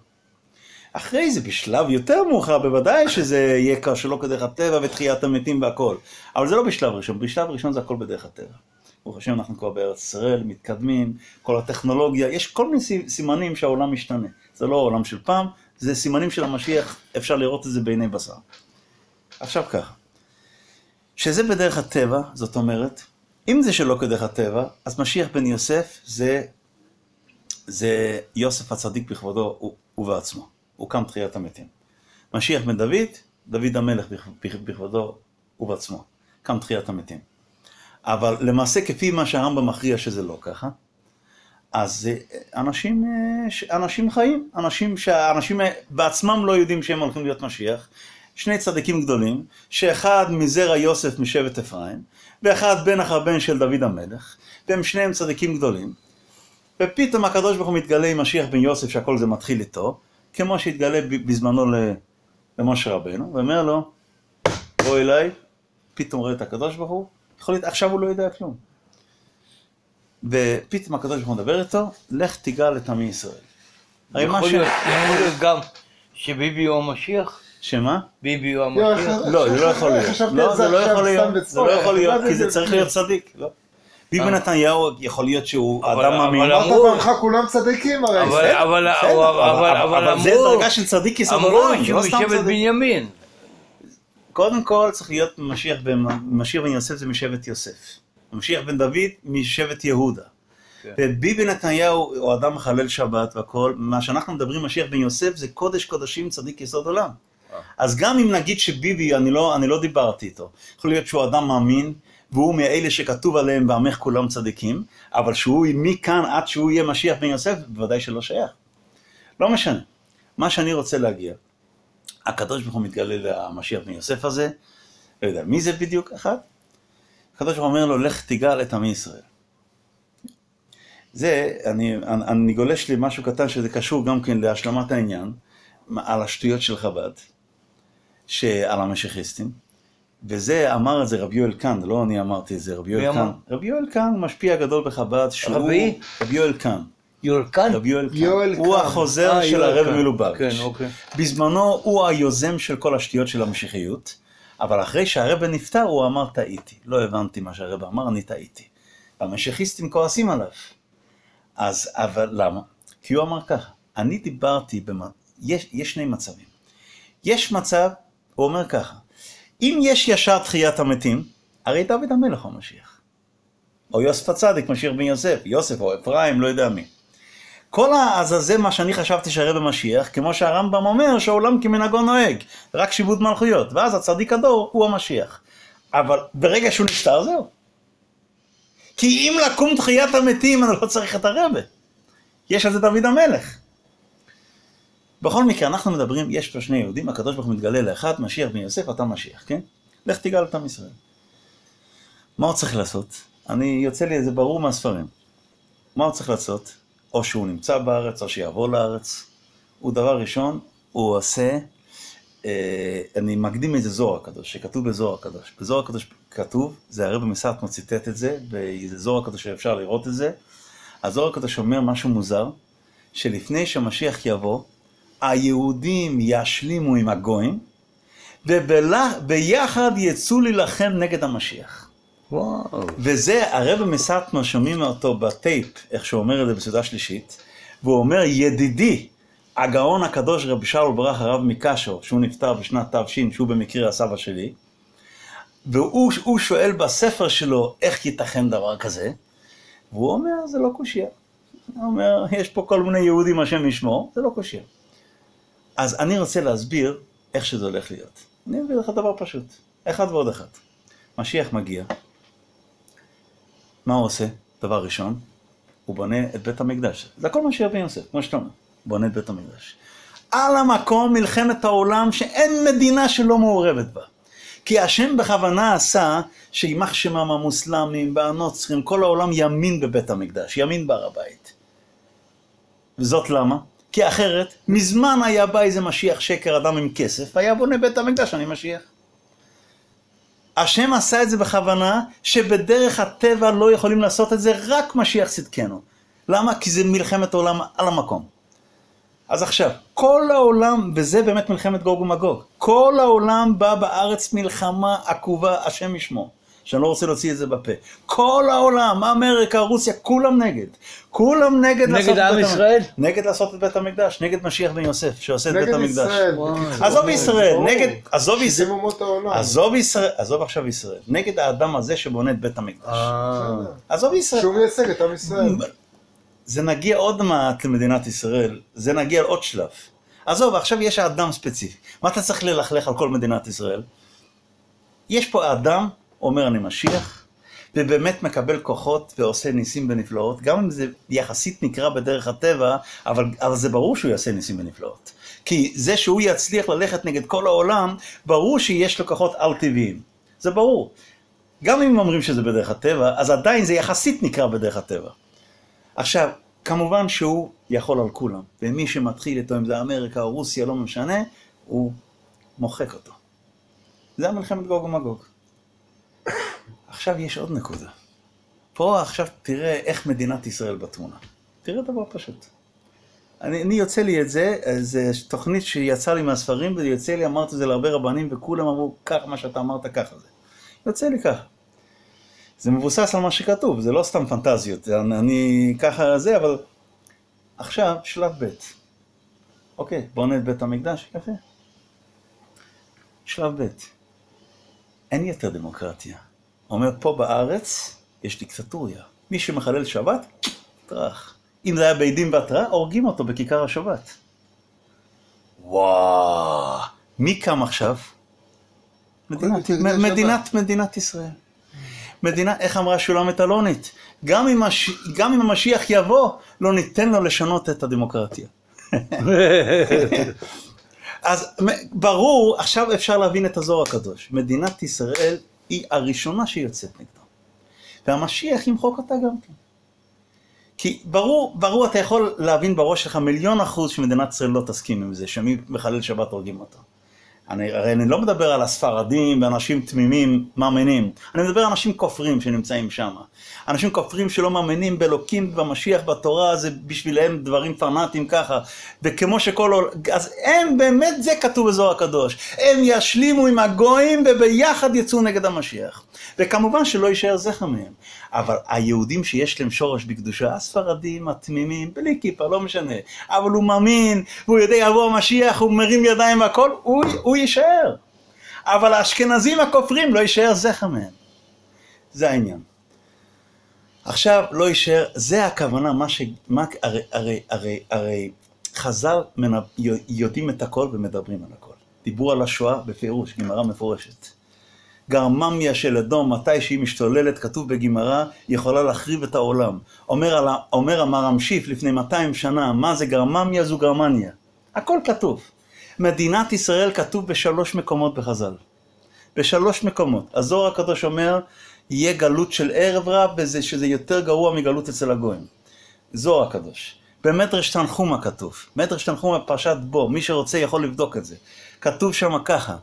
אחרי זה, בשלב יותר מאוחר, בוודאי שזה יהיה שלא כדרך הטבע ותחיית המתים והכל. אבל זה לא בשלב ראשון, בשלב ראשון זה הכל בדרך הטבע. ברוך השם, אנחנו כבר בארץ ישראל, מתקדמים, כל הטכנולוגיה, יש כל מיני סי- סימנים שהעולם משתנה. זה לא העולם של פעם, זה סימנים של המשיח, אפשר לראות את זה בעיני בשר. עכשיו ככה. שזה בדרך הטבע, זאת אומרת, אם זה שלא כדרך הטבע, אז משיח בן יוסף זה, זה יוסף הצדיק בכבודו ובעצמו. הוא קם תחיית המתים. משיח בן דוד, דוד המלך בכ- בכבודו ובעצמו. קם תחיית המתים. אבל למעשה כפי מה שהרמב"ם מכריע שזה לא ככה, אז אה, אנשים, אה, אנשים חיים, אנשים שהאנשים אה, בעצמם לא יודעים שהם הולכים להיות משיח, שני צדיקים גדולים, שאחד מזרע יוסף משבט אפרים, ואחד בן אחר בן של דוד המלך, והם שניהם צדיקים גדולים, ופתאום הקדוש ברוך הוא מתגלה עם משיח בן יוסף שהכל זה מתחיל איתו, כמו שהתגלה ב- בזמנו למשה רבנו, ואומר לו, בוא אליי, פתאום רואה את הקדוש ברוך הוא, יכול להיות, עכשיו הוא לא יודע כלום. ופתאום הקדוש ברוך הוא מדבר איתו, לך תיגל את עמי ישראל. הרי מה יכול ש... להיות- יכול להיות גם שביבי הוא המשיח? שמה? ביבי הוא לא, המשיח? לא, זה לא יכול להיות. לא, זה לא יכול להיות. זה. לא יכול להיות, מה כי זה זה צריך להיות צדיק. ביבי. נתניהו יכול להיות שהוא אבל- אדם מאמין. אבל אמרת אמרו- פעמך כולם צדיקים הרי. אבל- בסדר. אבל בסדר, אבל- אבל אבל זה אמרו- דרגה של צדיק יסוד אמרו עולם, שהוא לא סתם משבט צדיק. בנימין. קודם כל צריך להיות משיח בן, משיח בן יוסף זה משבט יוסף. משיח בן דוד משבט יהודה. כן. וביבי נתניהו הוא אדם מחלל שבת והכל, מה שאנחנו מדברים משיח בן יוסף זה קודש קודשים צדיק יסוד עולם. אה. אז גם אם נגיד שביבי, אני לא, אני לא דיברתי איתו, יכול להיות שהוא אדם מאמין, והוא מאלה שכתוב עליהם בעמך כולם צדיקים, אבל שהוא מכאן עד שהוא יהיה משיח בן יוסף, בוודאי שלא שייך. לא משנה. מה שאני רוצה להגיע, הקדוש ברוך הוא מתגלה למשיח בן יוסף הזה, לא יודע מי זה בדיוק אחד, הקדוש ברוך הוא אומר לו, לך תגאל את עמי ישראל. זה, אני, אני, אני גולש לי משהו קטן שזה קשור גם כן להשלמת העניין, על השטויות של חב"ד, שעל המשיחיסטים, וזה אמר את זה רבי יואל קאן, לא אני אמרתי את זה, רבי יואל קאן. רבי יואל קאן, משפיע גדול בחב"ד, שהוא... רבי? רבי יואל קאן. יורקן? רבי יואל קאן. יואל הוא קאן. החוזר אה, של יואל הרב קאן. מלובביץ'. כן, אוקיי. בזמנו הוא היוזם של כל השטויות של המשיחיות, אבל אחרי שהרבא נפטר הוא אמר טעיתי. לא הבנתי מה שהרבא אמר, אני טעיתי. המשיחיסטים כועסים עליו. אז, אבל למה? כי הוא אמר ככה, אני דיברתי, במ... יש, יש שני מצבים. יש מצב, הוא אומר ככה, אם יש ישר תחיית המתים, הרי דוד המלך הוא המשיח. או יוסף הצדיק, משיח בן יוסף, יוסף או אפרים, לא יודע מי. כל העזאזל מה שאני חשבתי שהרבא משיח, כמו שהרמב"ם אומר שהעולם כמנהגו נוהג, רק שיבוט מלכויות, ואז הצדיק הדור הוא המשיח. אבל ברגע שהוא נפטר זהו. כי אם לקום תחיית המתים אני לא צריך את הרבה. יש על זה דוד המלך. בכל מקרה, אנחנו מדברים, יש פה שני יהודים, הקדוש ברוך הוא מתגלה לאחד, משיח בן יוסף, אתה משיח, כן? לך תגאל את עם ישראל. מה הוא צריך לעשות? אני, יוצא לי איזה ברור מהספרים. מה הוא צריך לעשות? או שהוא נמצא בארץ, או שיעבור לארץ. הוא דבר ראשון, הוא עושה, אה, אני מקדים איזה זוהר הקדוש, שכתוב בזוהר הקדוש. בזוהר הקדוש כתוב, זה הרב מסרטמו ציטט את זה, באיזה זוהר הקדוש שאפשר לראות את זה. הזוהר הקדוש אומר משהו מוזר, שלפני שהמשיח יבוא, היהודים ישלימו עם הגויים, וביחד יצאו להילחם נגד המשיח. וואו. וזה, הרב מסטנו, שומעים אותו בטייפ, איך שהוא אומר את זה בסעודה שלישית, והוא אומר, ידידי, הגאון הקדוש רבי שאול ברח הרב מקשו, שהוא נפטר בשנת תש, שהוא במקרה הסבא שלי, והוא הוא שואל בספר שלו, איך ייתכן דבר כזה? והוא אומר, זה לא קושייה. הוא אומר, יש פה כל מיני יהודים, השם ישמור, זה לא קושייה. אז אני רוצה להסביר איך שזה הולך להיות. אני אסביר לך דבר פשוט, אחד ועוד אחד. משיח מגיע, מה הוא עושה? דבר ראשון, הוא בונה את בית המקדש. זה הכל משיח בן יוסף, כמו שאתה אומר, בונה את בית המקדש. על המקום מלחמת העולם שאין מדינה שלא מעורבת בה. כי השם בכוונה עשה שימח שמם המוסלמים והנוצרים, כל העולם ימין בבית המקדש, ימין בהר הבית. וזאת למה? כי אחרת, מזמן היה בא איזה משיח שקר, אדם עם כסף, היה בונה בית המקדש, אני משיח. השם עשה את זה בכוונה, שבדרך הטבע לא יכולים לעשות את זה, רק משיח צדקנו. למה? כי זה מלחמת עולם על המקום. אז עכשיו, כל העולם, וזה באמת מלחמת גוג ומגוג, כל העולם בא בארץ מלחמה עקובה, השם ישמור. שאני לא רוצה להוציא את זה בפה. כל העולם, אמריקה, רוסיה, כולם נגד. כולם נגד, לעשות נגד את עם בית ישראל? המ- נגד לעשות את בית המקדש, נגד משיח בן יוסף, שעושה את בית נגד המקדש. ישראל. עזוב ישראל. נגד, עזוב ישראל. עזוב ישראל, עזוב עכשיו ישראל, נגד האדם הזה שבונה את בית המקדש. אה. עזוב ישראל. שהוא מייצג את עם ישראל. זה נגיע עוד מעט למדינת ישראל, זה נגיע לעוד שלב. עזוב, עכשיו יש האדם ספציפי. מה אתה צריך ללכלך על כל מדינת ישראל? יש פה אדם, אומר אני משיח, ובאמת מקבל כוחות ועושה ניסים ונפלאות, גם אם זה יחסית נקרא בדרך הטבע, אבל, אבל זה ברור שהוא יעשה ניסים ונפלאות. כי זה שהוא יצליח ללכת נגד כל העולם, ברור שיש לו כוחות על-טבעיים. זה ברור. גם אם אומרים שזה בדרך הטבע, אז עדיין זה יחסית נקרא בדרך הטבע. עכשיו, כמובן שהוא יכול על כולם, ומי שמתחיל איתו, אם זה אמריקה או רוסיה, לא משנה, הוא מוחק אותו. זה המלחמת גוג ומגוג. עכשיו יש עוד נקודה. פה עכשיו תראה איך מדינת ישראל בתמונה. תראה דבר פשוט. אני, אני יוצא לי את זה, זו תוכנית שיצאה לי מהספרים, ויוצא לי, אמרתי את זה להרבה רבנים, וכולם אמרו, כך מה שאתה אמרת, ככה זה. יוצא לי ככה. זה מבוסס על מה שכתוב, זה לא סתם פנטזיות, אני, אני ככה זה, אבל עכשיו שלב ב'. אוקיי, בונה את בית המקדש, יפה. שלב ב', אין יותר דמוקרטיה. אומר, פה בארץ יש דיקטטוריה. מי שמחלל שבת, טראח. אם זה היה בית דין והתראה, הורגים אותו בכיכר השבת. וואו, מי קם עכשיו? מדינת. מדינת, מדינת ישראל. מדינה, איך אמרה שולמית אלונית? גם אם, הש... גם אם המשיח יבוא, לא ניתן לו לשנות את הדמוקרטיה. אז ברור, עכשיו אפשר להבין את הזוהר הקדוש. מדינת ישראל היא הראשונה שיוצאת נגדו. והמשיח ימחוק אותה גם כן. כי ברור, ברור אתה יכול להבין בראש שלך מיליון אחוז שמדינת ישראל לא תסכים עם זה, שמי מחלל שבת הורגים אותו. אני, הרי אני לא מדבר על הספרדים ואנשים תמימים מאמינים, אני מדבר על אנשים כופרים שנמצאים שם. אנשים כופרים שלא מאמינים באלוקים, במשיח, בתורה, זה בשבילם דברים פנאטיים ככה. וכמו שכל עול... אז הם באמת, זה כתוב בזוהר הקדוש. הם ישלימו עם הגויים וביחד יצאו נגד המשיח. וכמובן שלא יישאר זכר מהם. אבל היהודים שיש להם שורש בקדושה, הספרדים, התמימים, בלי כיפה, לא משנה. אבל הוא מאמין, והוא יודע יבוא המשיח, הוא מרים ידיים והכל, הוא, הוא יישאר. אבל האשכנזים הכופרים לא יישאר זכר מהם. זה העניין. עכשיו לא יישאר, זה הכוונה, מה ש... מה, הרי, הרי, הרי, הרי חז"ל מנ... יודעים את הכל ומדברים על הכל. דיברו על השואה בפירוש, גמרא מפורשת. גרממיה של אדום, מתי שהיא משתוללת, כתוב בגמרא, יכולה להחריב את העולם. אומר, על. אומר המרם שיף לפני 200 שנה, מה זה גרממיה זו גרמניה. הכל כתוב. מדינת ישראל כתוב בשלוש מקומות בחז"ל. בשלוש מקומות. הזוהר הקדוש אומר, יהיה גלות של ערב רב, וזה, שזה יותר גרוע מגלות אצל הגויים. זוהר הקדוש. במדרש תנחומה כתוב. מדרש תנחומה פרשת בו, מי שרוצה יכול לבדוק את זה. כתוב שם ככה,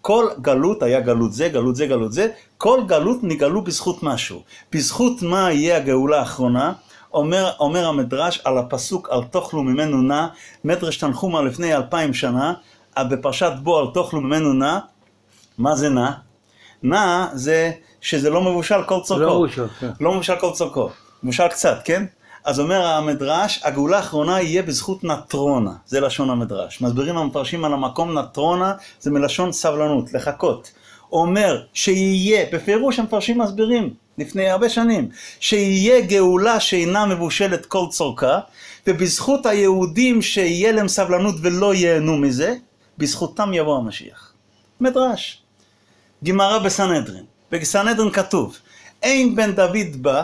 כל גלות, היה גלות זה, גלות זה, גלות זה, כל גלות נגאלו בזכות משהו. בזכות מה יהיה הגאולה האחרונה? אומר, אומר המדרש על הפסוק על תאכלו ממנו נא, מדרש תנחומה לפני אלפיים שנה, בפרשת בו על תאכלו ממנו נא, מה זה נא? נא זה שזה לא מבושל כל צורכו. לא מבושל, כן. לא מבושל כל צורכו. מבושל קצת, כן? אז אומר המדרש, הגאולה האחרונה יהיה בזכות נטרונה, זה לשון המדרש. מסבירים המפרשים על המקום נטרונה, זה מלשון סבלנות, לחכות. אומר שיהיה, בפירוש המפרשים מסבירים, לפני הרבה שנים, שיהיה גאולה שאינה מבושלת כל צורכה, ובזכות היהודים שיהיה להם סבלנות ולא ייהנו מזה, בזכותם יבוא המשיח. מדרש. גמרא בסנהדרין. בסנהדרין כתוב, אין בן דוד בא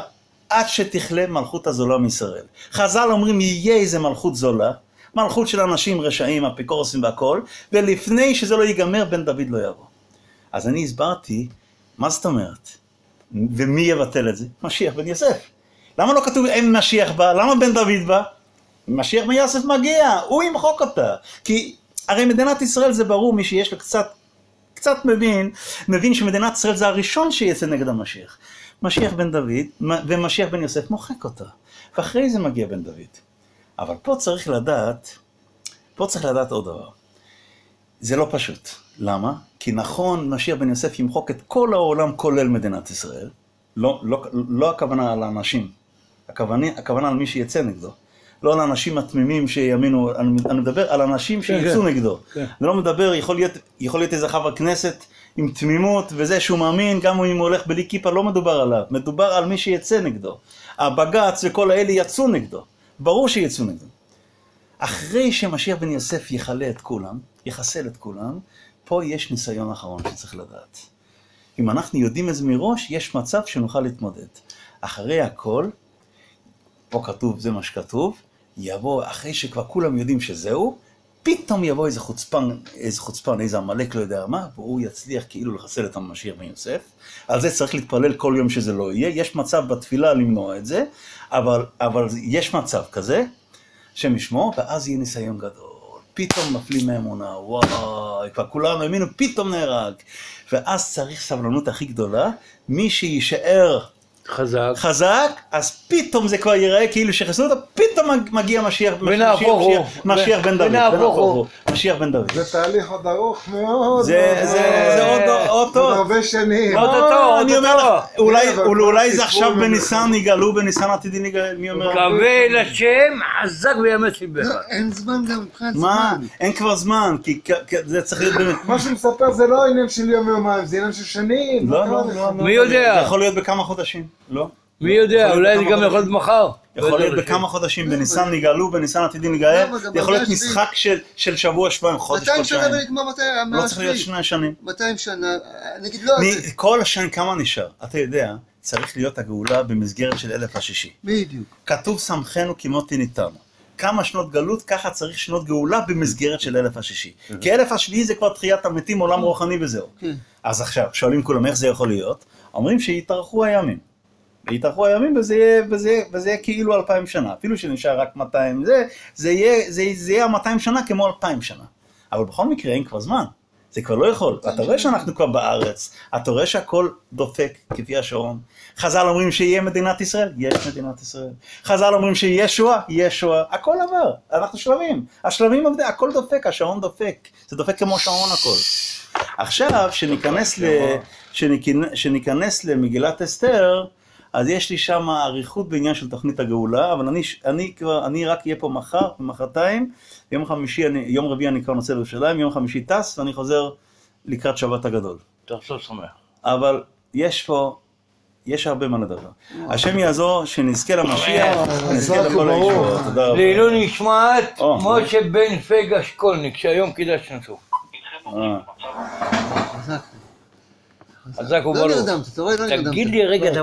עד שתכלה מלכות הזולה מישראל. חז"ל אומרים יהיה איזה מלכות זולה, מלכות של אנשים רשעים, אפיקורסים והכל, ולפני שזה לא ייגמר בן דוד לא יבוא. אז אני הסברתי, מה זאת אומרת? ומי יבטל את זה? משיח בן יוסף. למה לא כתוב אין משיח בא? למה בן דוד בא? משיח בן יוסף מגיע, הוא ימחוק אותה. כי הרי מדינת ישראל זה ברור, מי שיש לו קצת, קצת מבין, מבין שמדינת ישראל זה הראשון שיצא נגד המשיח. משיח בן דוד ומשיח בן יוסף מוחק אותה. ואחרי זה מגיע בן דוד. אבל פה צריך לדעת, פה צריך לדעת עוד דבר. זה לא פשוט. למה? כי נכון, משיח בן יוסף ימחוק את כל העולם כולל מדינת ישראל. לא, לא, לא הכוונה על האנשים, הכוונה, הכוונה על מי שיצא נגדו. לא על האנשים התמימים שיאמינו, אני, אני מדבר על אנשים שיצאו כן. נגדו. כן. אני לא מדבר, יכול להיות, יכול להיות איזה חבר כנסת עם תמימות וזה שהוא מאמין, גם אם הוא הולך בלי כיפה, לא מדובר עליו, מדובר על מי שיצא נגדו. הבג"ץ וכל האלה יצאו נגדו, ברור שיצאו נגדו. אחרי שמשיח בן יוסף יכלה את כולם, יחסל את כולם, פה יש ניסיון אחרון שצריך לדעת. אם אנחנו יודעים את זה מראש, יש מצב שנוכל להתמודד. אחרי הכל, פה כתוב, זה מה שכתוב, יבוא, אחרי שכבר כולם יודעים שזהו, פתאום יבוא איזה חוצפן, איזה חוצפן, איזה עמלק, לא יודע מה, והוא יצליח כאילו לחסל את המשיח בן יוסף. על זה צריך להתפלל כל יום שזה לא יהיה. יש מצב בתפילה למנוע את זה, אבל, אבל יש מצב כזה, השם ישמור, ואז יהיה ניסיון גדול. פתאום נפלים מאמונה, וואי, כבר כולנו האמינו, פתאום נהרג. ואז צריך סבלנות הכי גדולה, מי שיישאר חזק. חזק, אז פתאום זה כבר ייראה כאילו שחיסלו אותו, פתאום מגיע משיח, ונהפוך הוא. משיח, בן דוד, משיח בן דוד. זה תהליך עוד ארוך מאוד. זה- זה-. זה עוד- עוד עוד טוב. הרבה שנים. עוד אותו, אה, עוד אני אומר. לך, אולי- זה עכשיו. בניסן יגאלו, בניסן עתידי נגאל, מי אומר? מקווה לשם חזק ויאמץ ליבך. לא, אין זמן גם מבחינת מה? זמן. אין כבר זמן, כי זה צריך להיות באמת... מה שהוא מספר זה לא עניין של יום יומיים, זה עניין של שנים. לא, מה לא, לא? לא. מי יודע? זה יכול להיות בכמה חודשים, לא? מי יודע, אולי זה גם יכול להיות מחר. יכול לא להיות בכמה חודשים, בניסן נגאלו, בניסן עתידי נגאל, למה? גם זה יכול להיות משחק של- של שבוע, שבועיים, חודש, 200 שנה חודשיים. ונגמר מתי המאה לא צריך להיות. שני שנים. 200 שנה, נגיד לא, זה- כל השנים כמה נשאר? אתה יודע, צריך להיות הגאולה במסגרת של אלף השישי. בדיוק. כתוב שמחנו כמו תניתנו. כמה שנות גלות, ככה צריך שנות גאולה במסגרת של אלף השישי. כי אלף השביעי זה כבר תחיית המתים, עולם רוחני וזהו. כן. אז עכשיו, שואלים כולם איך זה יכול להיות? אומרים שיתארכו הימים. ויתארכו הימים וזה יהיה, וזה, יהיה- וזה יהיה כאילו אלפיים שנה. אפילו שנשאר רק 200 זה, זה יהיה, זה, זה יהיה 200 שנה כמו אלפיים שנה. אבל בכל מקרה אין כבר זמן. זה כבר לא יכול. אתה רואה שאנחנו כבר בארץ, אתה רואה שהכל דופק כפי השעון. חז"ל אומרים שיהיה מדינת ישראל, יש מדינת ישראל. חז"ל אומרים שיהיה שואה, יש שואה. הכל עבר, אנחנו שלבים. השלבים עובדים, הכל דופק, השעון דופק. זה דופק כמו שעון הכל. עכשיו, שניכנס, ל... שניכנס למגילת אסתר, אז יש לי שם אריכות בעניין של תוכנית הגאולה, אבל אני, אני כבר, אני רק אהיה פה מחר ומחרתיים, יום חמישי, אני, יום רביעי אני כבר נוסע לירושלים, יום חמישי טס ואני חוזר לקראת שבת הגדול. תחזור שמח. אבל יש פה יש הרבה מה לדבר. השם יעזור, שנזכה למשיח, נזכה חזק לכל. הישועות. תודה רבה. לעילוי נשמת או. משה בן פגה שקולניק, שהיום קידשנו אותו. אה. חזק. לא וברוך. נרדמת, אתה רואה? לא נרדמת. תגיד לי רגע דבר